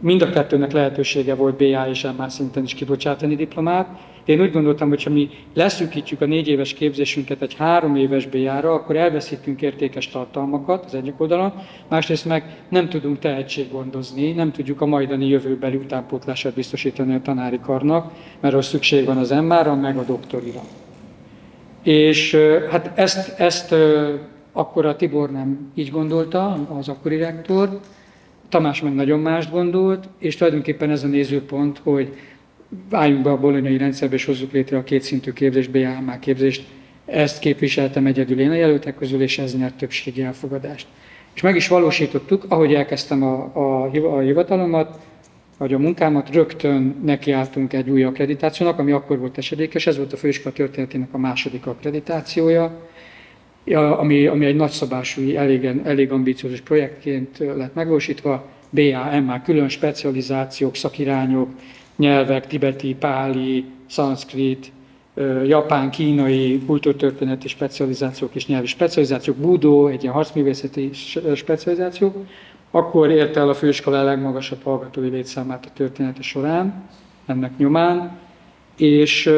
mind a kettőnek lehetősége volt BA és MA szinten is kibocsátani diplomát. De én úgy gondoltam, hogy ha mi leszűkítjük a négy éves képzésünket egy három éves BA-ra, akkor elveszítünk értékes tartalmakat az egyik oldalon, másrészt meg nem tudunk tehetséggondozni, nem tudjuk a majdani jövőbeli utánpótlását biztosítani a tanári karnak, mert az szükség van az MA-ra, meg a doktorira. És hát ezt, ezt akkor a Tibor nem így gondolta, az akkori rektor, Tamás meg nagyon mást gondolt, és tulajdonképpen ez a nézőpont, hogy álljunk be a bolonyai rendszerbe, és hozzuk létre a kétszintű képzést, BAMA képzést. Ezt képviseltem egyedül én a jelöltek közül, és ez nyert többségi elfogadást. És meg is valósítottuk, ahogy elkezdtem a, a, a hivatalomat, vagy a munkámat, rögtön nekiálltunk egy új akkreditációnak, ami akkor volt esedékes, ez volt a főiskola történetének a második akkreditációja, ami, ami egy nagyszabású, elég, elég ambiciózus projektként lett megvalósítva, BA, MA, külön specializációk, szakirányok, nyelvek, tibeti, páli, szanszkrit, japán, kínai, kultúrtörténeti specializációk és nyelvi specializációk, budó, egy ilyen harcművészeti specializáció, akkor ért el a főiskola a legmagasabb hallgatói létszámát a története során, ennek nyomán, és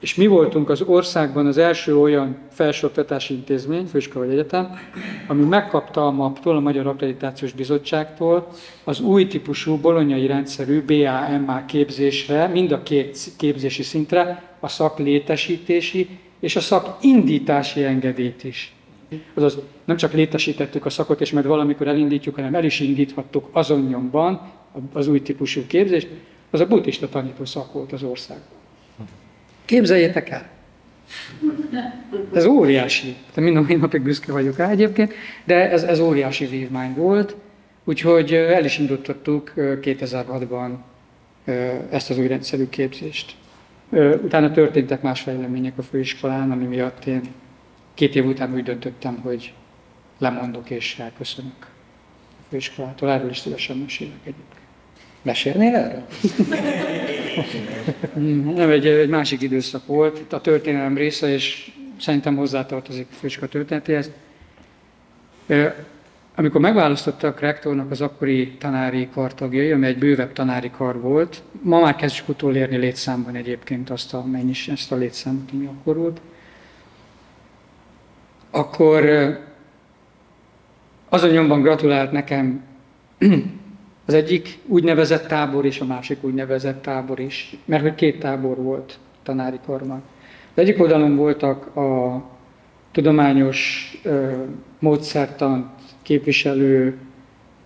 és mi voltunk az országban az első olyan felsőoktatási intézmény, főiskola vagy egyetem, ami megkapta a MAP-tól, a Magyar Akkreditációs Bizottságtól az új típusú bolonyai rendszerű BAMA képzésre, mind a két képzési szintre a szak létesítési és a szak indítási engedélyt is. Azaz nem csak létesítettük a szakot, és majd valamikor elindítjuk, hanem el is indíthattuk azon nyomban az új típusú képzést, az a buddhista tanító szak volt az országban. Képzeljétek el! Ez óriási. De mind a mai napig büszke vagyok rá egyébként, de ez, ez óriási vívmány volt, úgyhogy el is indítottuk 2006-ban ezt az új rendszerű képzést. Utána történtek más fejlemények a főiskolán, ami miatt én két év után úgy döntöttem, hogy lemondok és elköszönök a főiskolától. Erről is szívesen mesélek egyébként. Mesélnél erről? Nem, egy, egy másik időszak volt, itt a történelem része, és szerintem hozzátartozik a főiskola történetéhez. Amikor megválasztottak rektornak az akkori tanári kartagjai, ami egy bővebb tanári kar volt, ma már kezdjük utolérni létszámban egyébként azt a mennyis, ezt a létszámot, ami akkor volt, akkor azon nyomban gratulált nekem az egyik úgynevezett tábor és a másik úgynevezett tábor is, mert hogy két tábor volt tanári korban. Az egyik oldalon voltak a tudományos ö, módszertant képviselő,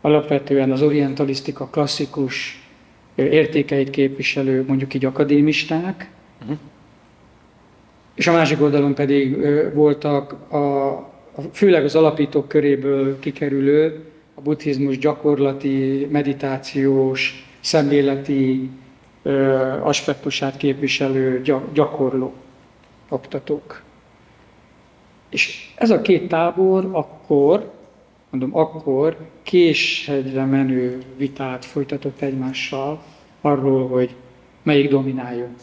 alapvetően az orientalisztika klasszikus ö, értékeit képviselő, mondjuk így akadémisták, uh-huh. és a másik oldalon pedig ö, voltak a, a, főleg az alapítók köréből kikerülő, a buddhizmus gyakorlati, meditációs, szemléleti ö, aspektusát képviselő gyakorló oktatók. És ez a két tábor akkor, mondom akkor, késhegyre menő vitát folytatott egymással arról, hogy melyik domináljon.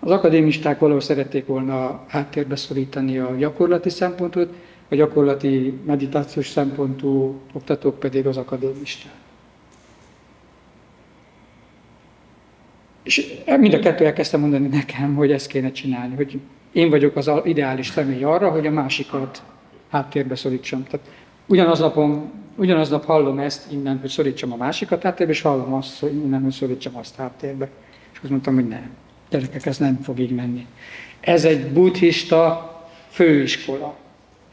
Az akadémisták valahol szerették volna háttérbe szorítani a gyakorlati szempontot, a gyakorlati meditációs szempontú oktatók pedig az akadémisták. És mind a kettő elkezdtem mondani nekem, hogy ezt kéne csinálni, hogy én vagyok az ideális személy arra, hogy a másikat háttérbe szorítsam. Tehát ugyanaz, napon, ugyanaz nap hallom ezt innen, hogy szorítsam a másikat háttérbe, és hallom azt, hogy innen, hogy szorítsam azt háttérbe. És azt mondtam, hogy nem. Gyerekek, ez nem fog így menni. Ez egy buddhista főiskola.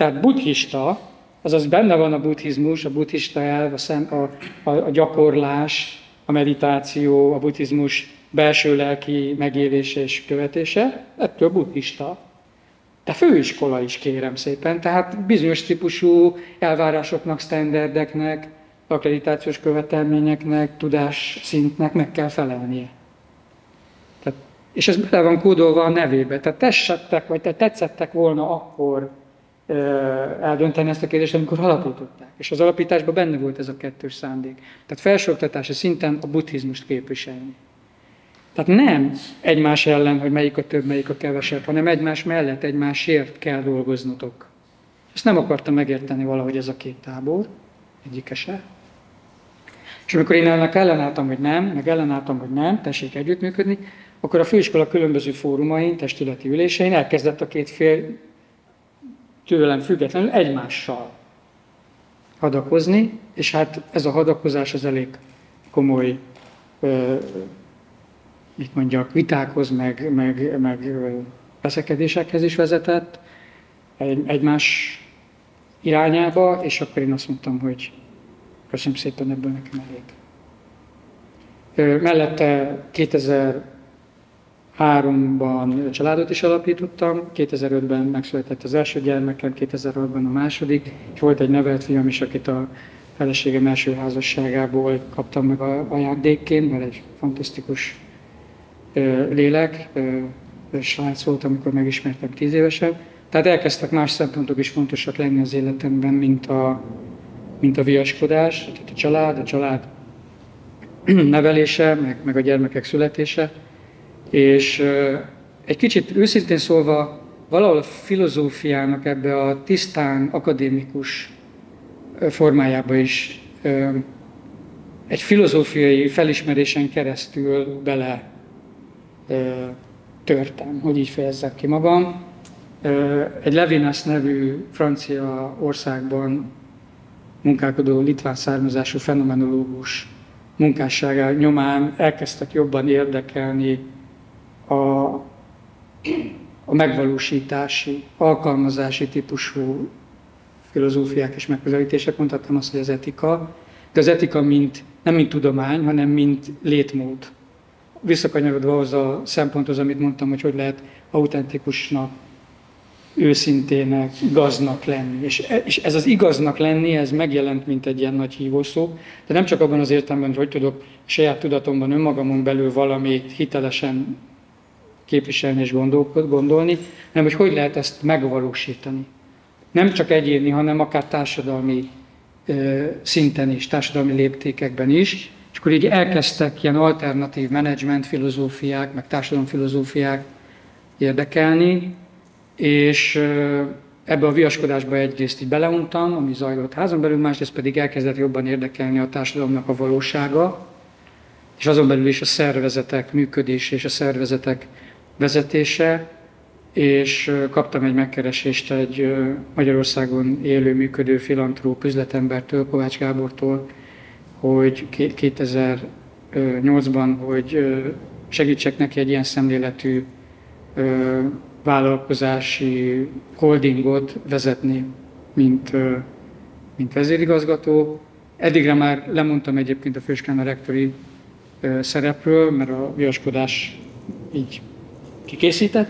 Tehát buddhista, azaz benne van a buddhizmus, a buddhista elv, a, szem, a, a, a gyakorlás, a meditáció, a buddhizmus belső lelki megélése és követése, ettől buddhista. De főiskola is kérem szépen, tehát bizonyos típusú elvárásoknak, standardeknek, akkreditációs követelményeknek, tudás szintnek meg kell felelnie. Tehát, és ez bele van kódolva a nevébe. Tehát tessettek, vagy te tetszettek volna akkor eldönteni ezt a kérdést, amikor alapították. És az alapításban benne volt ez a kettős szándék. Tehát felsőoktatási szinten a buddhizmust képviselni. Tehát nem egymás ellen, hogy melyik a több, melyik a kevesebb, hanem egymás mellett, egymásért kell dolgoznotok. Ezt nem akartam megérteni valahogy ez a két tábor, egyike se. És amikor én ennek ellenálltam, hogy nem, meg ellenálltam, hogy nem, tessék együttműködni, akkor a főiskola különböző fórumain, testületi ülésein elkezdett a két fél tőlem függetlenül egymással hadakozni, és hát ez a hadakozás az elég komoly, ö, mit mondjak, vitákhoz, meg, meg, meg veszekedésekhez is vezetett egy, egymás irányába, és akkor én azt mondtam, hogy köszönöm szépen, ebből nekem elég. Mellette 2000 Háromban családot is alapítottam, 2005-ben megszületett az első gyermekem, 2006-ban a második, és volt egy nevelt fiam is, akit a feleségem első házasságából kaptam meg a ajándékként, mert egy fantasztikus ö, lélek, ö, srác volt, amikor megismertem tíz évesen. Tehát elkezdtek más szempontok is fontosak lenni az életemben, mint a, mint a viaskodás, tehát a család, a család nevelése, meg, meg a gyermekek születése. És egy kicsit őszintén szólva, valahol a filozófiának ebbe a tisztán akadémikus formájába is egy filozófiai felismerésen keresztül bele törtem, hogy így fejezzek ki magam. Egy Levinas nevű francia országban munkálkodó litván származású fenomenológus munkássága nyomán elkezdtek jobban érdekelni a, a megvalósítási, alkalmazási típusú filozófiák és megközelítések, mondhatnám azt, hogy az etika, de az etika mint, nem mint tudomány, hanem mint létmód. Visszakanyarodva ahhoz a szemponthoz, amit mondtam, hogy hogy lehet autentikusnak, őszintének, igaznak lenni. És, és ez az igaznak lenni, ez megjelent, mint egy ilyen nagy hívószó, de nem csak abban az értelemben, hogy hogy tudok saját tudatomban önmagamon belül valamit hitelesen képviselni és gondolni, hanem hogy hogy lehet ezt megvalósítani. Nem csak egyéni, hanem akár társadalmi szinten is, társadalmi léptékekben is. És akkor így elkezdtek ilyen alternatív menedzsment filozófiák, meg társadalomfilozófiák érdekelni, és ebbe a viaskodásba egyrészt így beleuntam, ami zajlott házon belül, másrészt pedig elkezdett jobban érdekelni a társadalomnak a valósága, és azon belül is a szervezetek működése és a szervezetek vezetése, és kaptam egy megkeresést egy Magyarországon élő, működő filantróp üzletembertől, Kovács Gábortól, hogy 2008-ban, hogy segítsek neki egy ilyen szemléletű vállalkozási holdingot vezetni, mint, mint vezérigazgató. Eddigre már lemondtam egyébként a Főskán rektori szerepről, mert a viaskodás így kikészített.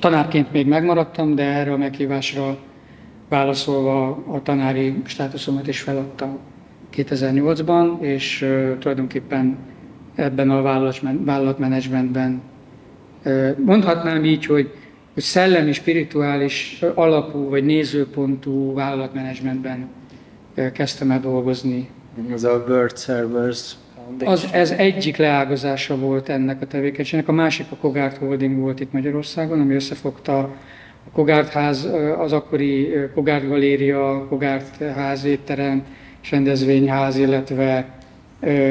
Tanárként még megmaradtam, de erre a meghívásra válaszolva a tanári státuszomat is feladtam 2008-ban, és uh, tulajdonképpen ebben a vállalatmenedzsmentben uh, mondhatnám így, hogy, hogy szellemi, spirituális alapú vagy nézőpontú vállalatmenedzsmentben uh, kezdtem el dolgozni. Ez a World Servers az, ez egyik leágazása volt ennek a tevékenységnek. A másik a Kogárt Holding volt itt Magyarországon, ami összefogta a Kogárt ház, az akkori Kogárt Galéria, Kogárt ház étterem és rendezvényház, illetve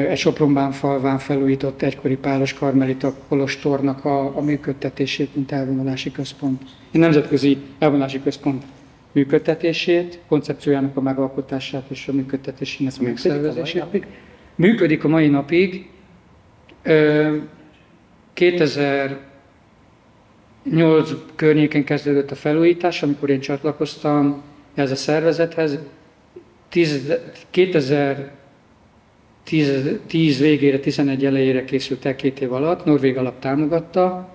egy Sopronbán falván felújított egykori Pálos Karmelita Kolostornak a, a működtetését, mint elvonulási központ. A Nemzetközi Elvonulási Központ működtetését, koncepciójának a megalkotását és a működtetésének megszervezését működik a mai napig. 2008 környéken kezdődött a felújítás, amikor én csatlakoztam ez a szervezethez. 2010 végére, 11 elejére készült el két év alatt, Norvég alap támogatta,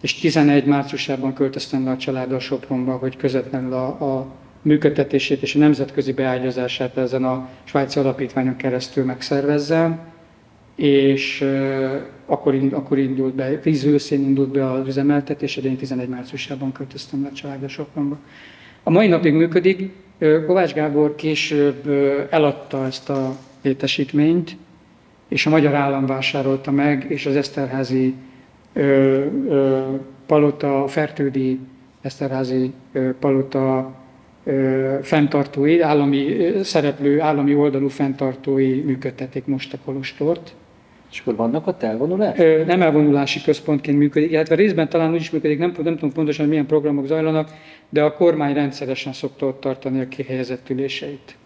és 11 márciusában költöztem le a családdal Sopronba, hogy közvetlenül a, a működtetését és a nemzetközi beágyazását ezen a svájci alapítványon keresztül megszervezzem, és akkor, akkor indult be, 10 őszén indult be az üzemeltetés, én 11 márciusában költöztem le a családosokba. A mai napig működik, Kovács Gábor később eladta ezt a létesítményt, és a magyar állam vásárolta meg, és az Eszterházi ö, ö, palota, a Fertődi Eszterházi ö, palota fenntartói, állami szereplő, állami oldalú fenntartói működtetik most a Kolostort. És akkor vannak ott elvonulás? Nem elvonulási központként működik, illetve részben talán úgy is működik, nem, nem tudom pontosan, milyen programok zajlanak, de a kormány rendszeresen szokta ott tartani a kihelyezett üléseit.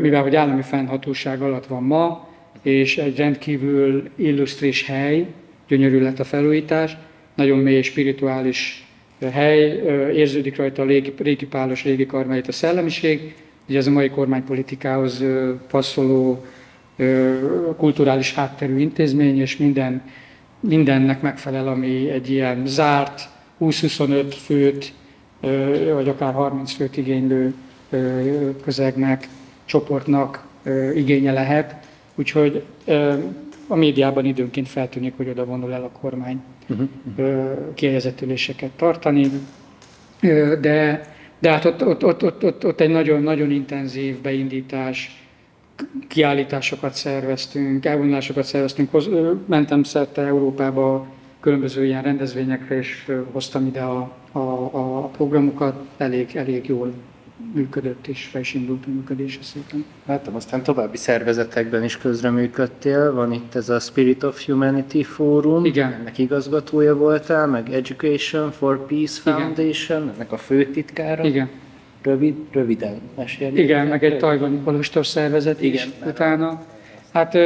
Mivel hogy állami fennhatóság alatt van ma, és egy rendkívül illusztris hely, gyönyörű lett a felújítás, nagyon mély spirituális hely, érződik rajta a régi, régi pálos, régi karmait a szellemiség, ugye ez a mai kormánypolitikához passzoló kulturális hátterű intézmény, és minden, mindennek megfelel, ami egy ilyen zárt, 20-25 főt, vagy akár 30 főt igénylő közegnek, csoportnak igénye lehet. Úgyhogy a médiában időnként feltűnik, hogy oda vonul el a kormány uh-huh. üléseket tartani, de, de hát ott, ott, ott, ott, ott, ott egy nagyon, nagyon intenzív beindítás, kiállításokat szerveztünk, elvonulásokat szerveztünk, mentem szerte Európába különböző ilyen rendezvényekre, és hoztam ide a, a, a programokat, elég, elég jól működött, és fel is indult a működése szépen. Láttam, aztán további szervezetekben is közreműködtél, van itt ez a Spirit of Humanity Forum, Igen. ennek igazgatója voltál, meg Education for Peace Foundation, Igen. ennek a főtitkára. Igen. Rövid, röviden mesélni. Igen, meg egy tajvani kolostor szervezet Igen, is utána. Hát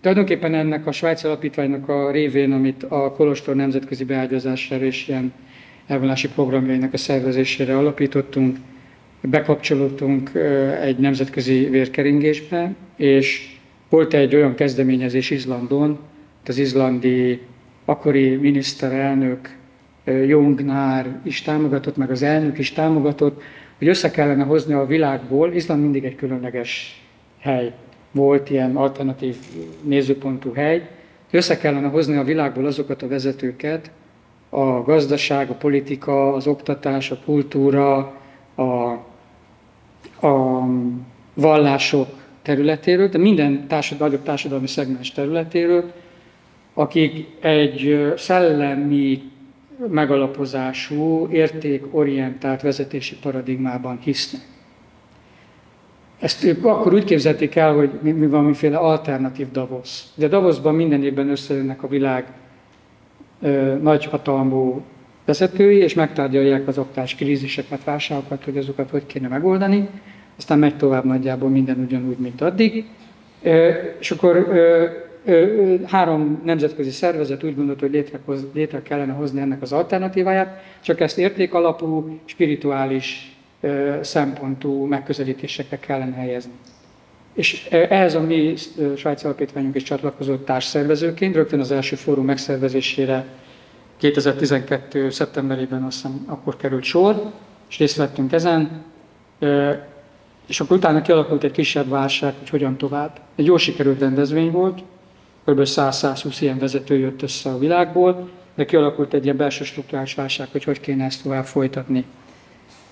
tulajdonképpen ennek a Svájc Alapítványnak a révén, amit a Kolostor nemzetközi beágyazására és ilyen elvonási programjainak a szervezésére alapítottunk, bekapcsolódtunk egy nemzetközi vérkeringésbe, és volt egy olyan kezdeményezés Izlandon, az izlandi akkori miniszterelnök Jongnár is támogatott, meg az elnök is támogatott, hogy össze kellene hozni a világból, Izland mindig egy különleges hely volt, ilyen alternatív nézőpontú hely, össze kellene hozni a világból azokat a vezetőket, a gazdaság, a politika, az oktatás, a kultúra, a a vallások területéről, de minden társadalmi, nagyobb társadalmi szegmens területéről, akik egy szellemi megalapozású, értékorientált vezetési paradigmában hisznek. Ezt ők akkor úgy képzelték el, hogy mi, mi valamiféle alternatív Davos. De Davosban minden évben összejönnek a világ ö, nagyhatalmú vezetői, és megtárgyalják az oktás kríziseket, válságokat, hogy azokat hogy kéne megoldani, aztán megy tovább nagyjából minden ugyanúgy, mint addig. És akkor három nemzetközi szervezet úgy gondolt, hogy létre, létre kellene hozni ennek az alternatíváját, csak ezt értékalapú, spirituális szempontú megközelítésekre kellene helyezni. És ehhez a mi Svájci Alapítványunk is csatlakozott társszervezőként, rögtön az első fórum megszervezésére 2012. szeptemberében azt hiszem akkor került sor, és részt vettünk ezen, és akkor utána kialakult egy kisebb válság, hogy hogyan tovább. Egy jó sikerült rendezvény volt, kb. 100-120 ilyen vezető jött össze a világból, de kialakult egy ilyen belső struktúrális válság, hogy hogy kéne ezt tovább folytatni.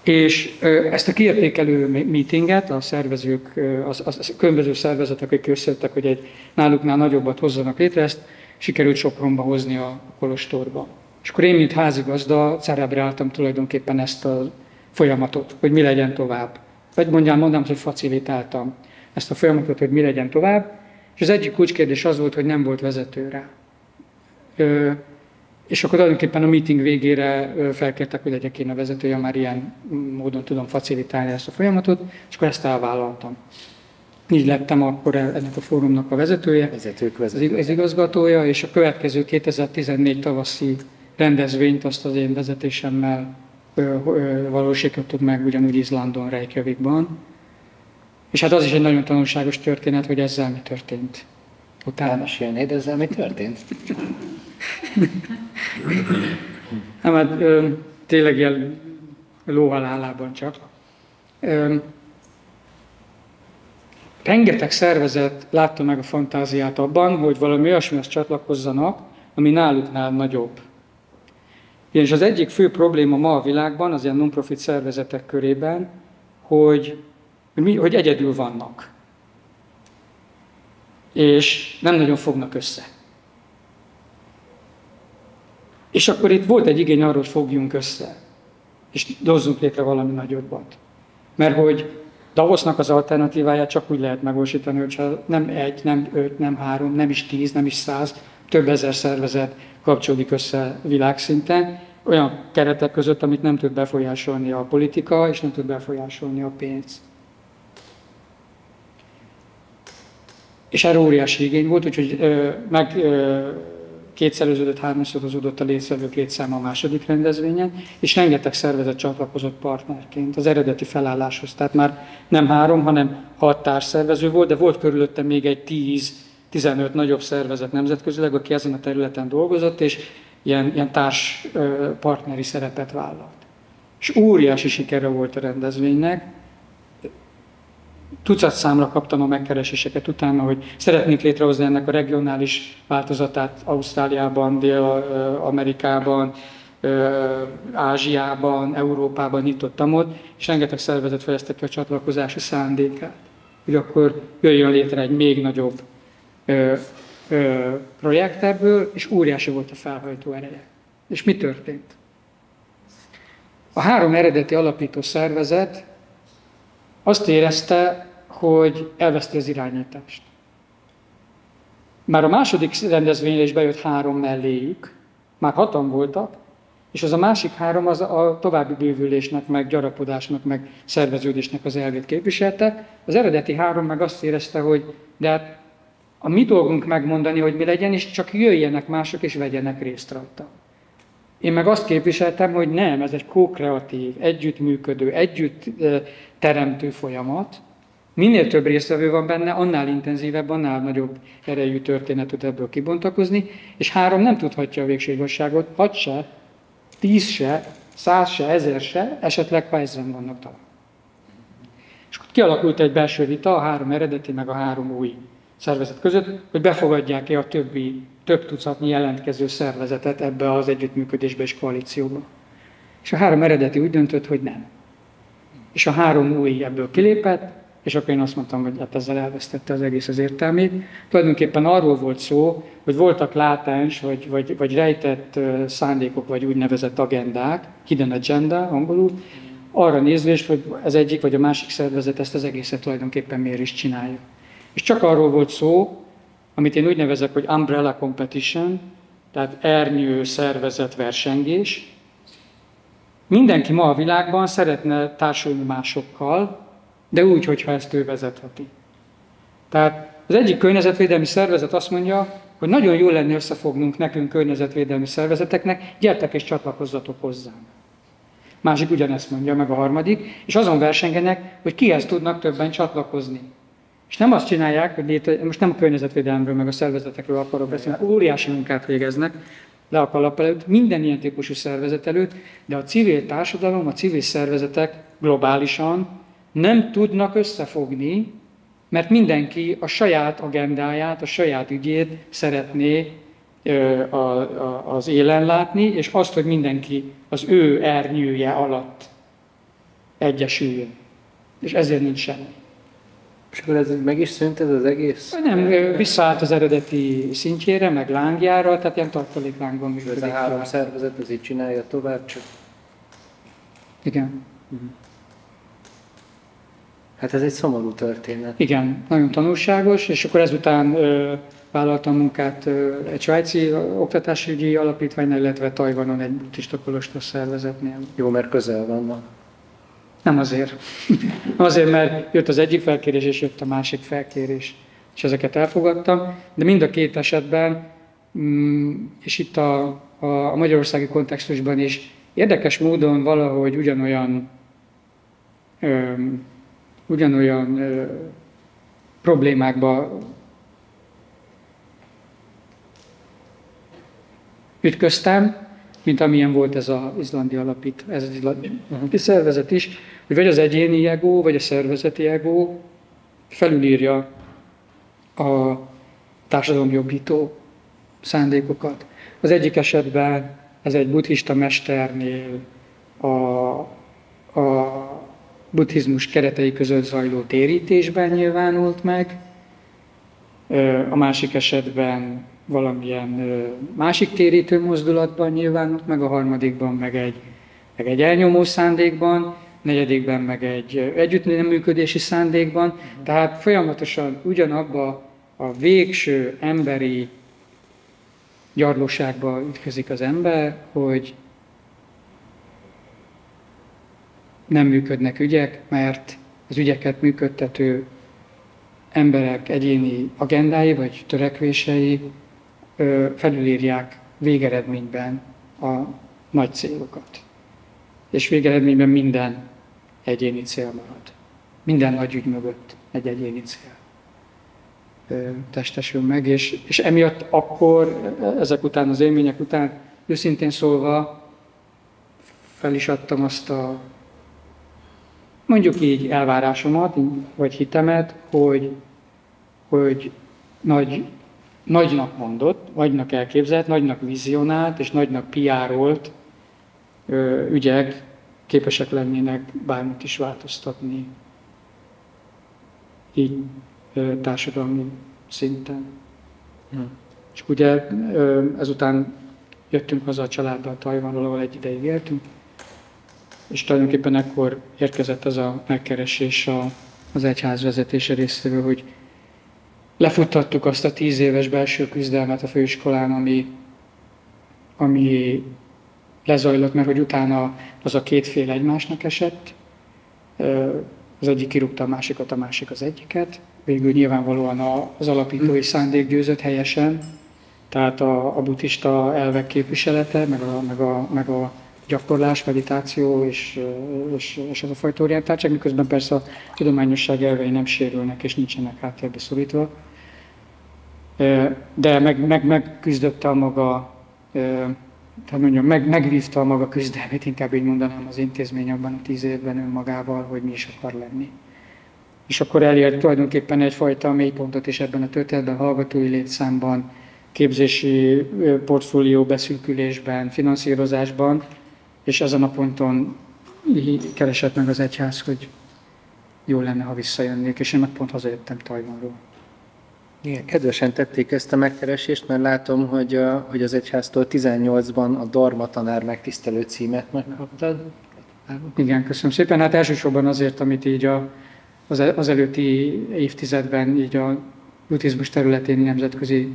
És ezt a kiértékelő meetinget a szervezők, az, az, az különböző szervezetek, akik összejöttek, hogy egy náluknál nagyobbat hozzanak létre, ezt sikerült Sopronba hozni a Kolostorba. És akkor én, mint házigazda, cerebráltam tulajdonképpen ezt a folyamatot, hogy mi legyen tovább. Vagy mondjam, mondom, hogy facilitáltam ezt a folyamatot, hogy mi legyen tovább. És az egyik kulcskérdés az volt, hogy nem volt vezetőre. Ö, és akkor tulajdonképpen a meeting végére felkértek, hogy legyek én a vezetője, már ilyen módon tudom facilitálni ezt a folyamatot, és akkor ezt elvállaltam. Így lettem akkor ennek a fórumnak a vezetője, Vezetők vezetője. az igazgatója, és a következő 2014 tavaszi rendezvényt azt az én vezetésemmel valósítottuk meg ugyanúgy Izlandon, Reykjavikban. És hát az is egy nagyon tanulságos történet, hogy ezzel mi történt. Utána. Elmesélnéd ezzel mi történt? Nem, hát ö, tényleg ilyen lóhalálában csak. Ö, rengeteg szervezet látta meg a fantáziát abban, hogy valami olyasmihez csatlakozzanak, ami náluknál nagyobb. És az egyik fő probléma ma a világban, az ilyen non-profit szervezetek körében, hogy, mi, hogy egyedül vannak. És nem nagyon fognak össze. És akkor itt volt egy igény arról, hogy fogjunk össze. és hozzunk létre valami nagyobbat. Mert hogy Davosnak az alternatíváját csak úgy lehet megvalósítani, hogyha nem egy, nem öt, nem három, nem is tíz, nem is száz, több ezer szervezet kapcsolódik össze világszinten, olyan keretek között, amit nem tud befolyásolni a politika, és nem tud befolyásolni a pénz. És erre óriási igény volt, úgyhogy ö, meg ö, kétszereződött, háromszorozódott a létszervők létszáma a második rendezvényen, és rengeteg szervezet csatlakozott partnerként az eredeti felálláshoz. Tehát már nem három, hanem hat társszervező volt, de volt körülötte még egy 10-15 nagyobb szervezet nemzetközileg, aki ezen a területen dolgozott, és ilyen, ilyen társ partneri szerepet vállalt. És óriási sikere volt a rendezvénynek, tucat számra kaptam a megkereséseket utána, hogy szeretnénk létrehozni ennek a regionális változatát Ausztráliában, Dél-Amerikában, Ázsiában, Európában nyitottam ott, és rengeteg szervezet fejezte ki a csatlakozási szándékát, hogy akkor jöjjön létre egy még nagyobb ö, ö, projekt ebből, és óriási volt a felhajtó ereje. És mi történt? A három eredeti alapító szervezet azt érezte, hogy elveszti az irányítást. Már a második rendezvényre is bejött három melléjük, már hatan voltak, és az a másik három az a további bővülésnek, meg gyarapodásnak, meg szerveződésnek az elvét képviselte. Az eredeti három meg azt érezte, hogy de hát a mi dolgunk megmondani, hogy mi legyen, és csak jöjjenek mások, és vegyenek részt rajta. Én meg azt képviseltem, hogy nem, ez egy kókreatív, együttműködő, együtt teremtő folyamat. Minél több résztvevő van benne, annál intenzívebb, annál nagyobb erejű történetet ebből kibontakozni, és három nem tudhatja a végső igazságot, hat se, tíz se, száz se, ezer se, esetleg ha ezen vannak talán. És kialakult egy belső vita a három eredeti, meg a három új szervezet között, hogy befogadják-e a többi, több tucatnyi jelentkező szervezetet ebbe az együttműködésbe és koalícióba. És a három eredeti úgy döntött, hogy nem. És a három új ebből kilépett, és akkor én azt mondtam, hogy hát ezzel elvesztette az egész az értelmét. Tulajdonképpen arról volt szó, hogy voltak látens vagy, vagy, vagy rejtett szándékok, vagy úgynevezett agendák, hidden agenda angolul, arra nézvést, hogy az egyik vagy a másik szervezet ezt az egészet tulajdonképpen miért is csinálja. És csak arról volt szó, amit én úgy nevezek, hogy umbrella competition, tehát ernyő szervezet versengés. Mindenki ma a világban szeretne társulni másokkal, de úgy, hogyha ezt ő vezetheti. Tehát az egyik környezetvédelmi szervezet azt mondja, hogy nagyon jó lenne összefognunk nekünk környezetvédelmi szervezeteknek, gyertek és csatlakozzatok hozzánk. Másik ugyanezt mondja, meg a harmadik, és azon versengenek, hogy kihez tudnak többen csatlakozni. És nem azt csinálják, hogy létre, most nem a környezetvédelemről, meg a szervezetekről akarok beszélni, óriási munkát végeznek le a kalap előtt, minden ilyen típusú szervezet előtt, de a civil társadalom, a civil szervezetek globálisan nem tudnak összefogni, mert mindenki a saját agendáját, a saját ügyét szeretné az élen látni, és azt, hogy mindenki az ő ernyője alatt egyesüljön. És ezért nincs semmi. És akkor ez meg is szűnt ez az egész? Nem, visszaállt az eredeti szintjére, meg lángjára, tehát ilyen tartaléklángban működik. Ez a három szervezet az így csinálja tovább, csak... Igen. Uh-huh. Hát ez egy szomorú történet. Igen, nagyon tanulságos, és akkor ezután ö, vállaltam munkát ö, egy svájci oktatásügyi alapítványnál, illetve Tajvanon egy buddhista kolostor szervezetnél. Jó, mert közel vannak. Nem azért. azért, mert jött az egyik felkérés, és jött a másik felkérés. És ezeket elfogadtam, de mind a két esetben, mm, és itt a, a, a magyarországi kontextusban is érdekes módon valahogy ugyanolyan ugyanolyan ö, problémákba ütköztem, mint amilyen volt ez az izlandi alapít, ez az izlandi uh-huh. szervezet is, hogy vagy az egyéni ego, vagy a szervezeti ego felülírja a társadalomjobbító szándékokat. Az egyik esetben ez egy buddhista mesternél a, a buddhizmus keretei között zajló térítésben nyilvánult meg, a másik esetben valamilyen másik térítő mozdulatban nyilvánult meg, a harmadikban meg egy meg egy elnyomó szándékban, negyedikben meg egy együttműködési szándékban, tehát folyamatosan ugyanabba a végső emberi gyarlóságba ütközik az ember, hogy nem működnek ügyek, mert az ügyeket működtető emberek egyéni agendái vagy törekvései felülírják végeredményben a nagy célokat. És végeredményben minden egyéni cél marad. Minden nagy ügy mögött egy egyéni cél testesül meg, és, és emiatt akkor, ezek után, az élmények után, őszintén szólva, fel is adtam azt a mondjuk így elvárásomat, vagy hitemet, hogy, hogy nagy, nagynak mondott, nagynak elképzelt, nagynak vizionált és nagynak piárolt ügyek képesek lennének bármit is változtatni így társadalmi szinten. Hmm. És ugye ezután jöttünk haza a családdal Tajvanról, ahol egy ideig éltünk, és tulajdonképpen ekkor érkezett az a megkeresés a, az egyház vezetése részéről, hogy lefuttattuk azt a tíz éves belső küzdelmet a főiskolán, ami, ami lezajlott, mert hogy utána az a két fél egymásnak esett. Az egyik kirúgta a másikat, a másik az egyiket. Végül nyilvánvalóan az alapítói szándék győzött helyesen, tehát a, a buddhista elvek képviselete, meg a, meg a, meg a gyakorlás, meditáció és, és, és ez a fajta orientáltság, miközben persze a tudományosság elvei nem sérülnek és nincsenek háttérbe szorítva. De meg, meg, megküzdötte a maga, tehát mondjam, meg, megvívta a maga küzdelmét, inkább így mondanám az intézmény abban a tíz évben önmagával, hogy mi is akar lenni. És akkor elért tulajdonképpen egyfajta mélypontot is ebben a történetben, hallgatói létszámban, képzési portfólió beszűkülésben, finanszírozásban, és ezen a ponton keresett meg az egyház, hogy jó lenne, ha visszajönnék, és én meg pont hazajöttem Tajvanról. Igen, kedvesen tették ezt a megkeresést, mert látom, hogy, a, hogy az egyháztól 18-ban a Dharma tanár megtisztelő címet megkaptad. Igen, köszönöm szépen. Hát elsősorban azért, amit így a, az, az előtti évtizedben így a buddhizmus területén nemzetközi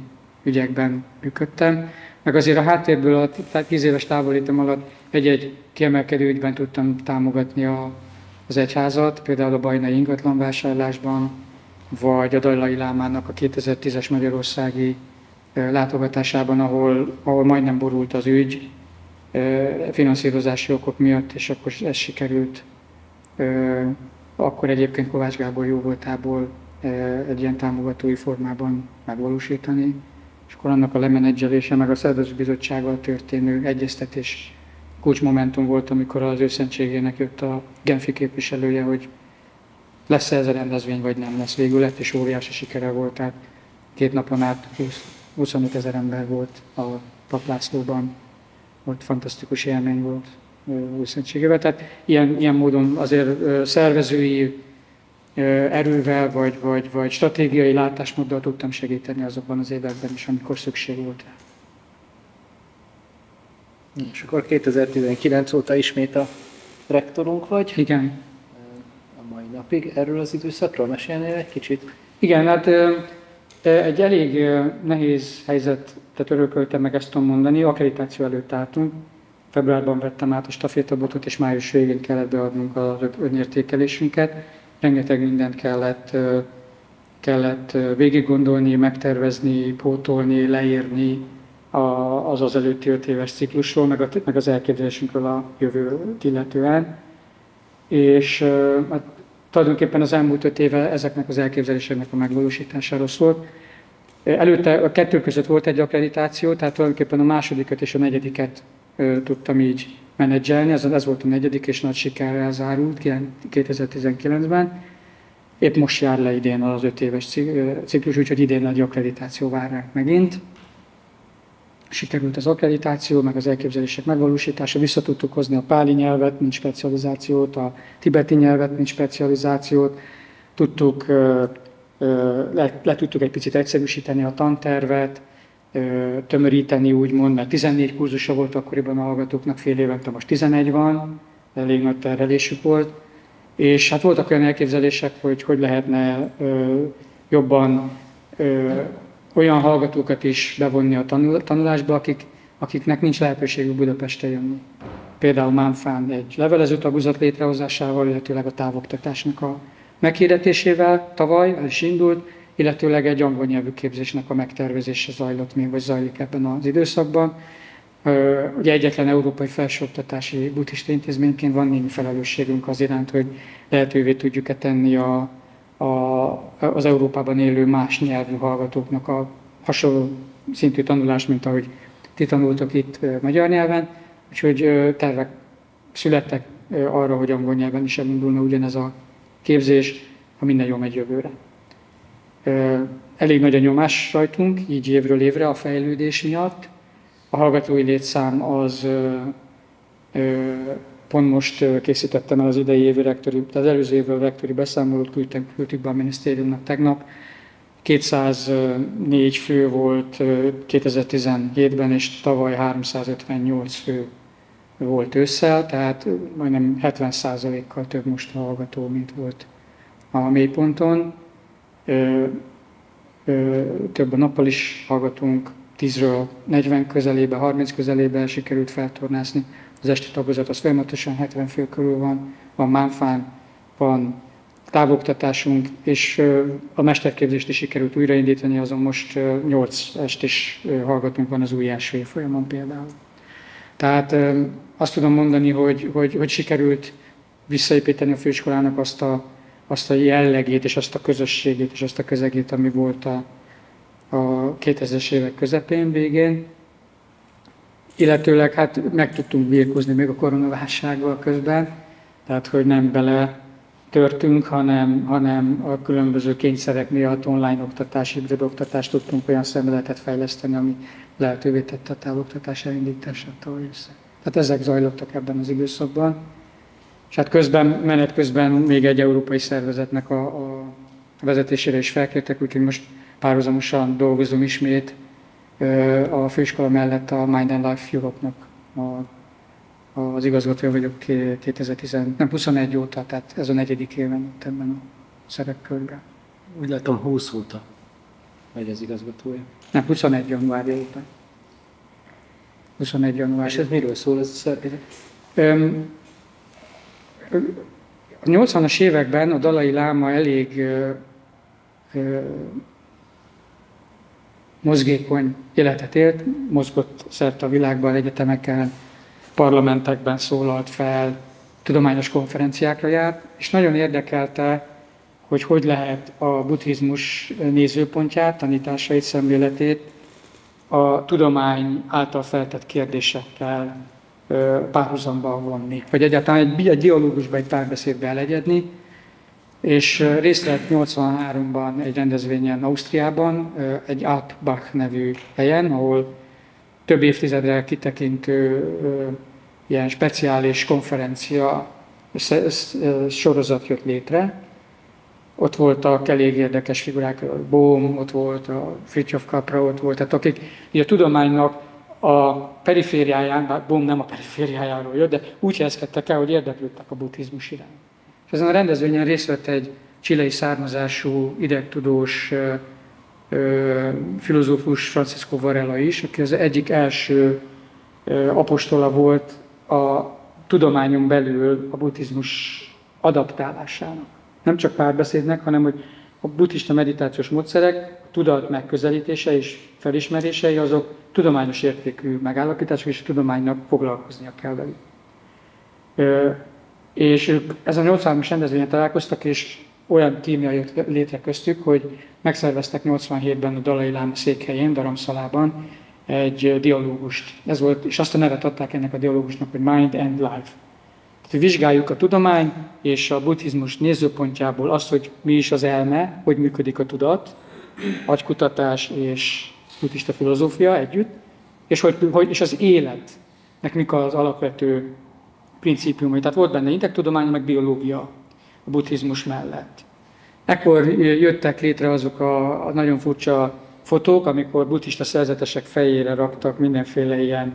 ügyekben működtem. Meg azért a háttérből a tíz éves távolítom alatt egy-egy kiemelkedő ügyben tudtam támogatni a, az egyházat, például a bajnai ingatlanvásárlásban, vagy a Dalai Lámának a 2010-es magyarországi látogatásában, ahol, ahol majdnem borult az ügy finanszírozási okok miatt, és akkor ez sikerült. Akkor egyébként Kovács Gábor jó voltából egy ilyen támogatói formában megvalósítani, és akkor annak a lemenedzselése, meg a Szervező Bizottsággal történő egyeztetés kulcsmomentum volt, amikor az őszentségének jött a Genfi képviselője, hogy lesz-e ez a rendezvény, vagy nem lesz. Végül lett, és óriási sikere volt. Tehát két napon át 20, 25 ezer ember volt a paplászlóban. Ott fantasztikus élmény volt őszentségével. Tehát ilyen, ilyen módon azért szervezői erővel, vagy, vagy, vagy stratégiai látásmóddal tudtam segíteni azokban az években is, amikor szükség volt rá. És akkor 2019 óta ismét a rektorunk vagy? Igen. Mai napig erről az időszakról mesélnél egy kicsit? Igen, hát egy elég nehéz helyzetet örököltem meg, ezt tudom mondani. Akkreditáció előtt álltunk. Februárban vettem át a stafétabotot, és május végén kellett beadnunk az önértékelésünket. Rengeteg mindent kellett, kellett végig gondolni, megtervezni, pótolni, leírni, az az előtti öt éves ciklusról, meg, a, meg az elképzelésünkről a jövőt illetően. És hát, tulajdonképpen az elmúlt öt éve ezeknek az elképzeléseknek a megvalósításáról szólt. Előtte a kettő között volt egy akkreditáció, tehát tulajdonképpen a másodikat és a negyediket tudtam így menedzselni, ez, ez volt a negyedik, és nagy sikerrel zárult 2019-ben. Épp most jár le idén az öt éves ciklus, úgyhogy idén nagy akkreditáció vár megint sikerült az akkreditáció, meg az elképzelések megvalósítása, vissza tudtuk hozni a páli nyelvet, mint specializációt, a tibeti nyelvet, mint specializációt, tudtuk, le, le tudtuk egy picit egyszerűsíteni a tantervet, tömöríteni, úgymond, mert 14 kurzusa volt akkoriban a hallgatóknak, fél évente most 11 van, elég nagy terhelésük volt, és hát voltak olyan elképzelések, hogy hogy lehetne jobban olyan hallgatókat is bevonni a tanulásba, akik, akiknek nincs lehetőségük Budapestre jönni. Például Mánfán egy levelező tagozat létrehozásával, illetőleg a távoktatásnak a meghirdetésével tavaly, el is indult, illetőleg egy angol nyelvű képzésnek a megtervezése zajlott még, vagy zajlik ebben az időszakban. Ugye egyetlen európai felsőoktatási buddhista intézményként van némi felelősségünk az iránt, hogy lehetővé tudjuk-e tenni a, a, az Európában élő más nyelvű hallgatóknak a hasonló szintű tanulást, mint ahogy ti tanultok itt magyar nyelven. Úgyhogy tervek születtek arra, hogy angol nyelven is elindulna ugyanez a képzés, ha minden jól megy jövőre. Elég nagy a nyomás rajtunk, így évről évre a fejlődés miatt. A hallgatói létszám az pont most készítettem el az idei évi rektori, az előző évvel rektori beszámolót küldtük, küldtük be a minisztériumnak tegnap. 204 fő volt 2017-ben, és tavaly 358 fő volt ősszel, tehát majdnem 70%-kal több most hallgató, mint volt a mélyponton. Ö, több a nappal is hallgatunk, 10-ről 40 közelébe, 30 közelébe sikerült feltornászni. Az esti tagozat az folyamatosan 70 fő körül van, van Mánfán, van távoktatásunk, és a mesterképzést is sikerült újraindítani, azon most 8 estés hallgatunk van az új első évfolyamon például. Tehát azt tudom mondani, hogy, hogy, hogy sikerült visszaépíteni a főiskolának azt a, azt a jellegét, és azt a közösségét, és azt a közegét, ami volt a, a 2000-es évek közepén, végén. Illetőleg hát meg tudtunk birkózni még a koronaválsággal közben, tehát hogy nem bele törtünk, hanem, hanem a különböző kényszerek miatt online oktatás, hibrid oktatást tudtunk olyan szemléletet fejleszteni, ami lehetővé tette a távoktatás elindítását tavaly össze. Tehát ezek zajlottak ebben az időszakban. És hát közben, menet közben még egy európai szervezetnek a, a vezetésére is felkértek, úgyhogy most párhuzamosan dolgozom ismét a főiskola mellett a Mind and Life Europe-nak a, az igazgatója vagyok 2010, nem 21 óta, tehát ez a negyedik éven ebben a szerepkörben. Úgy látom 20 óta vagy az igazgatója. Nem, 21 januárja óta. 21 január. És ez miről szól ez a szervezet? A 80-as években a Dalai Láma elég ö, ö, mozgékony életet élt, mozgott szerte a világban, egyetemeken, parlamentekben szólalt fel, tudományos konferenciákra járt, és nagyon érdekelte, hogy hogy lehet a buddhizmus nézőpontját, tanításait, szemléletét a tudomány által feltett kérdésekkel párhuzamba vonni, vagy egyáltalán egy, egy dialógusba, egy párbeszédbe elegyedni, és részt vett 83-ban egy rendezvényen Ausztriában, egy Altbach nevű helyen, ahol több évtizedre kitekintő ilyen speciális konferencia sorozat jött létre, ott voltak elég érdekes figurák, Bohm, ott volt a Fritjof Capra, ott volt, tehát akik a tudománynak a perifériáján, bár Bohm nem a perifériájáról jött, de úgy helyezkedtek el, hogy érdeklődtek a buddhizmus iránt. És ezen a rendezvényen részt vett egy csilei származású, idegtudós filozófus Francisco Varela is, aki az egyik első apostola volt a tudományon belül a buddhizmus adaptálásának nem csak párbeszédnek, hanem hogy a buddhista meditációs módszerek tudat megközelítése és felismerései azok tudományos értékű megállapítások, és a tudománynak foglalkoznia kell velük. És ők ezen a 83-as rendezvényen találkoztak, és olyan tímja jött létre köztük, hogy megszerveztek 87-ben a Dalai Láma székhelyén, Daramszalában egy dialógust. Ez volt, és azt a nevet adták ennek a dialógusnak, hogy Mind and Life hogy vizsgáljuk a tudomány és a buddhizmus nézőpontjából azt, hogy mi is az elme, hogy működik a tudat, agykutatás és buddhista filozófia együtt, és, hogy, hogy, és az életnek mik az alapvető principiumai. Tehát volt benne intellektudomány, meg biológia a buddhizmus mellett. Ekkor jöttek létre azok a, a nagyon furcsa fotók, amikor buddhista szerzetesek fejére raktak mindenféle ilyen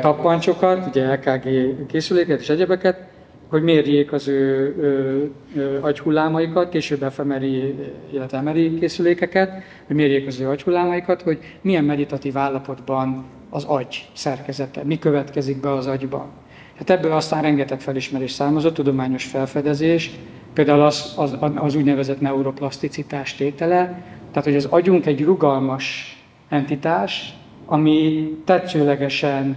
tappancsokat, ugye LKG készüléket és egyebeket, hogy mérjék az ő, ő, ő agyhullámaikat, később efemeri, illetve emeri készülékeket, hogy mérjék az ő agyhullámaikat, hogy milyen meditatív állapotban az agy szerkezete, mi következik be az agyban. Hát ebből aztán rengeteg felismerés származott, tudományos felfedezés, például az, az, az úgynevezett neuroplaszticitás tétele, tehát hogy az agyunk egy rugalmas entitás, ami tetszőlegesen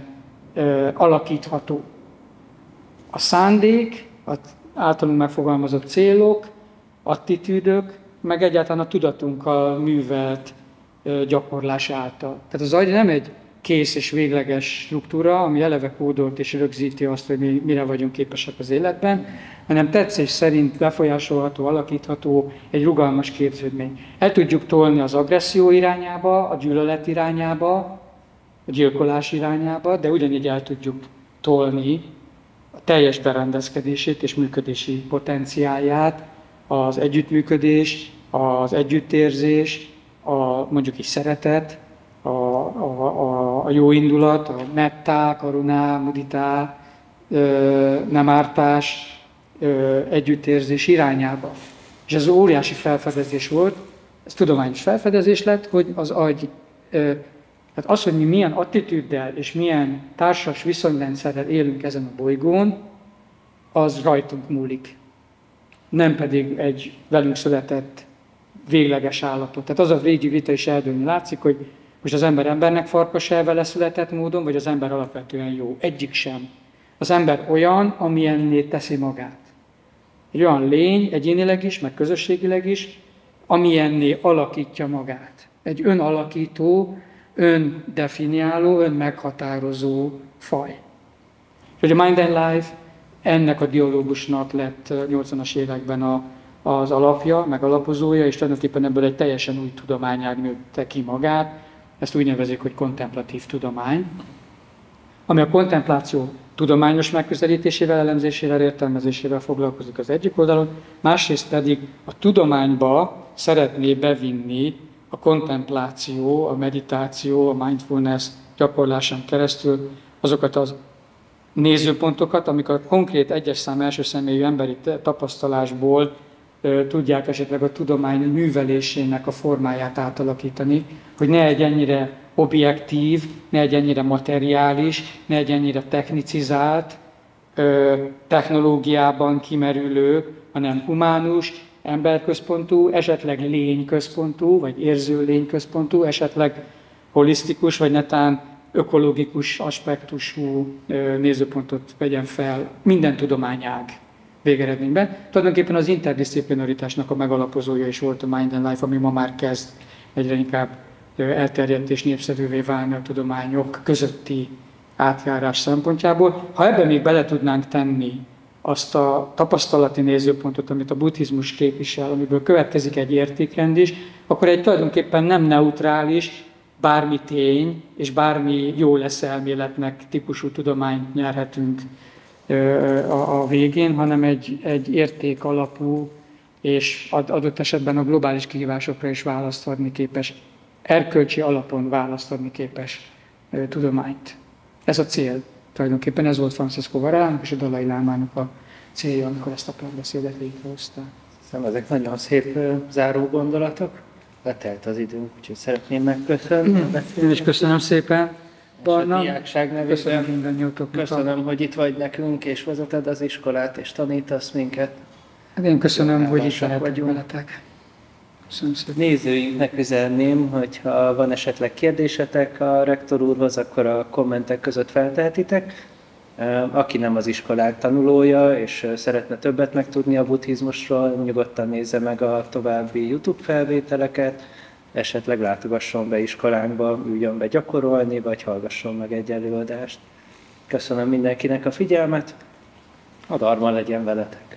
ö, alakítható. A szándék, az általunk megfogalmazott célok, attitűdök, meg egyáltalán a tudatunkkal művelt ö, gyakorlás által. Tehát az agy nem egy kész és végleges struktúra, ami eleve kódolt és rögzíti azt, hogy mi mire vagyunk képesek az életben, hanem tetszés szerint befolyásolható, alakítható egy rugalmas képződmény. El tudjuk tolni az agresszió irányába, a gyűlölet irányába, a gyilkolás irányába, de ugyanígy el tudjuk tolni a teljes berendezkedését és működési potenciáját, az együttműködés, az együttérzés, a mondjuk is szeretet, a, a, a, a jó indulat, a mettá, karuná, muditá, nem ártás, együttérzés irányába. És ez óriási felfedezés volt, ez tudományos felfedezés lett, hogy az agy, tehát az, hogy mi milyen attitűddel és milyen társas viszonyrendszerrel élünk ezen a bolygón, az rajtunk múlik. Nem pedig egy velünk született végleges állapot. Tehát az a régi vita is eldőlni látszik, hogy most az ember embernek farkas vele született módon, vagy az ember alapvetően jó. Egyik sem. Az ember olyan, amilyenné teszi magát. Egy olyan lény, egyénileg is, meg közösségileg is, amilyenné alakítja magát. Egy önalakító, öndefiniáló, önmeghatározó faj. És a Mind and Life ennek a dialógusnak lett 80-as években a, az alapja, meg alapozója, és tulajdonképpen ebből egy teljesen új tudományág nőtte ki magát, ezt úgy nevezik, hogy kontemplatív tudomány, ami a kontempláció tudományos megközelítésével, elemzésével, értelmezésével foglalkozik az egyik oldalon, másrészt pedig a tudományba szeretné bevinni a kontempláció, a meditáció, a mindfulness gyakorlásán keresztül azokat az nézőpontokat, amik a konkrét egyes szám első személyű emberi tapasztalásból tudják esetleg a tudomány művelésének a formáját átalakítani, hogy ne egy ennyire objektív, ne egy ennyire materiális, ne egy ennyire technicizált, technológiában kimerülő, hanem humánus, emberközpontú, esetleg lényközpontú, vagy érző lényközpontú, esetleg holisztikus, vagy netán ökológikus aspektusú nézőpontot vegyen fel minden tudományág végeredményben. Tulajdonképpen az interdisziplinaritásnak a megalapozója is volt a Mind and Life, ami ma már kezd egyre inkább elterjedt és népszerűvé válni a tudományok közötti átjárás szempontjából. Ha ebben még bele tudnánk tenni azt a tapasztalati nézőpontot, amit a buddhizmus képvisel, amiből következik egy értékrend is, akkor egy tulajdonképpen nem neutrális, bármi tény és bármi jó lesz elméletnek típusú tudományt nyerhetünk a végén, hanem egy, egy érték alapú és adott esetben a globális kihívásokra is választ adni képes, erkölcsi alapon választ adni képes tudományt. Ez a cél. Tulajdonképpen ez volt Francisco Varának és a Dalai Lámának a célja, amikor ezt a párbeszédet létrehozta. Szerintem ezek nagyon szép záró gondolatok. Letelt az időnk, úgyhogy szeretném megköszönni. Én is köszönöm szépen. Barna, a diákság nevében. Köszönöm mindannyiótoknak. Köszönöm, hogy itt vagy nekünk, és vezeted az iskolát, és tanítasz minket. Hát én köszönöm, hogy itt vagyunk veletek. Köszönöm szépen. Nézőinknek üzenném, hogyha van esetleg kérdésetek a rektor úrhoz, akkor a kommentek között feltehetitek. Aki nem az iskolák tanulója, és szeretne többet megtudni a buddhizmusról, nyugodtan nézze meg a további YouTube felvételeket, esetleg látogasson be iskolánkba, üljön be gyakorolni, vagy hallgasson meg egy előadást. Köszönöm mindenkinek a figyelmet, a darma legyen veletek.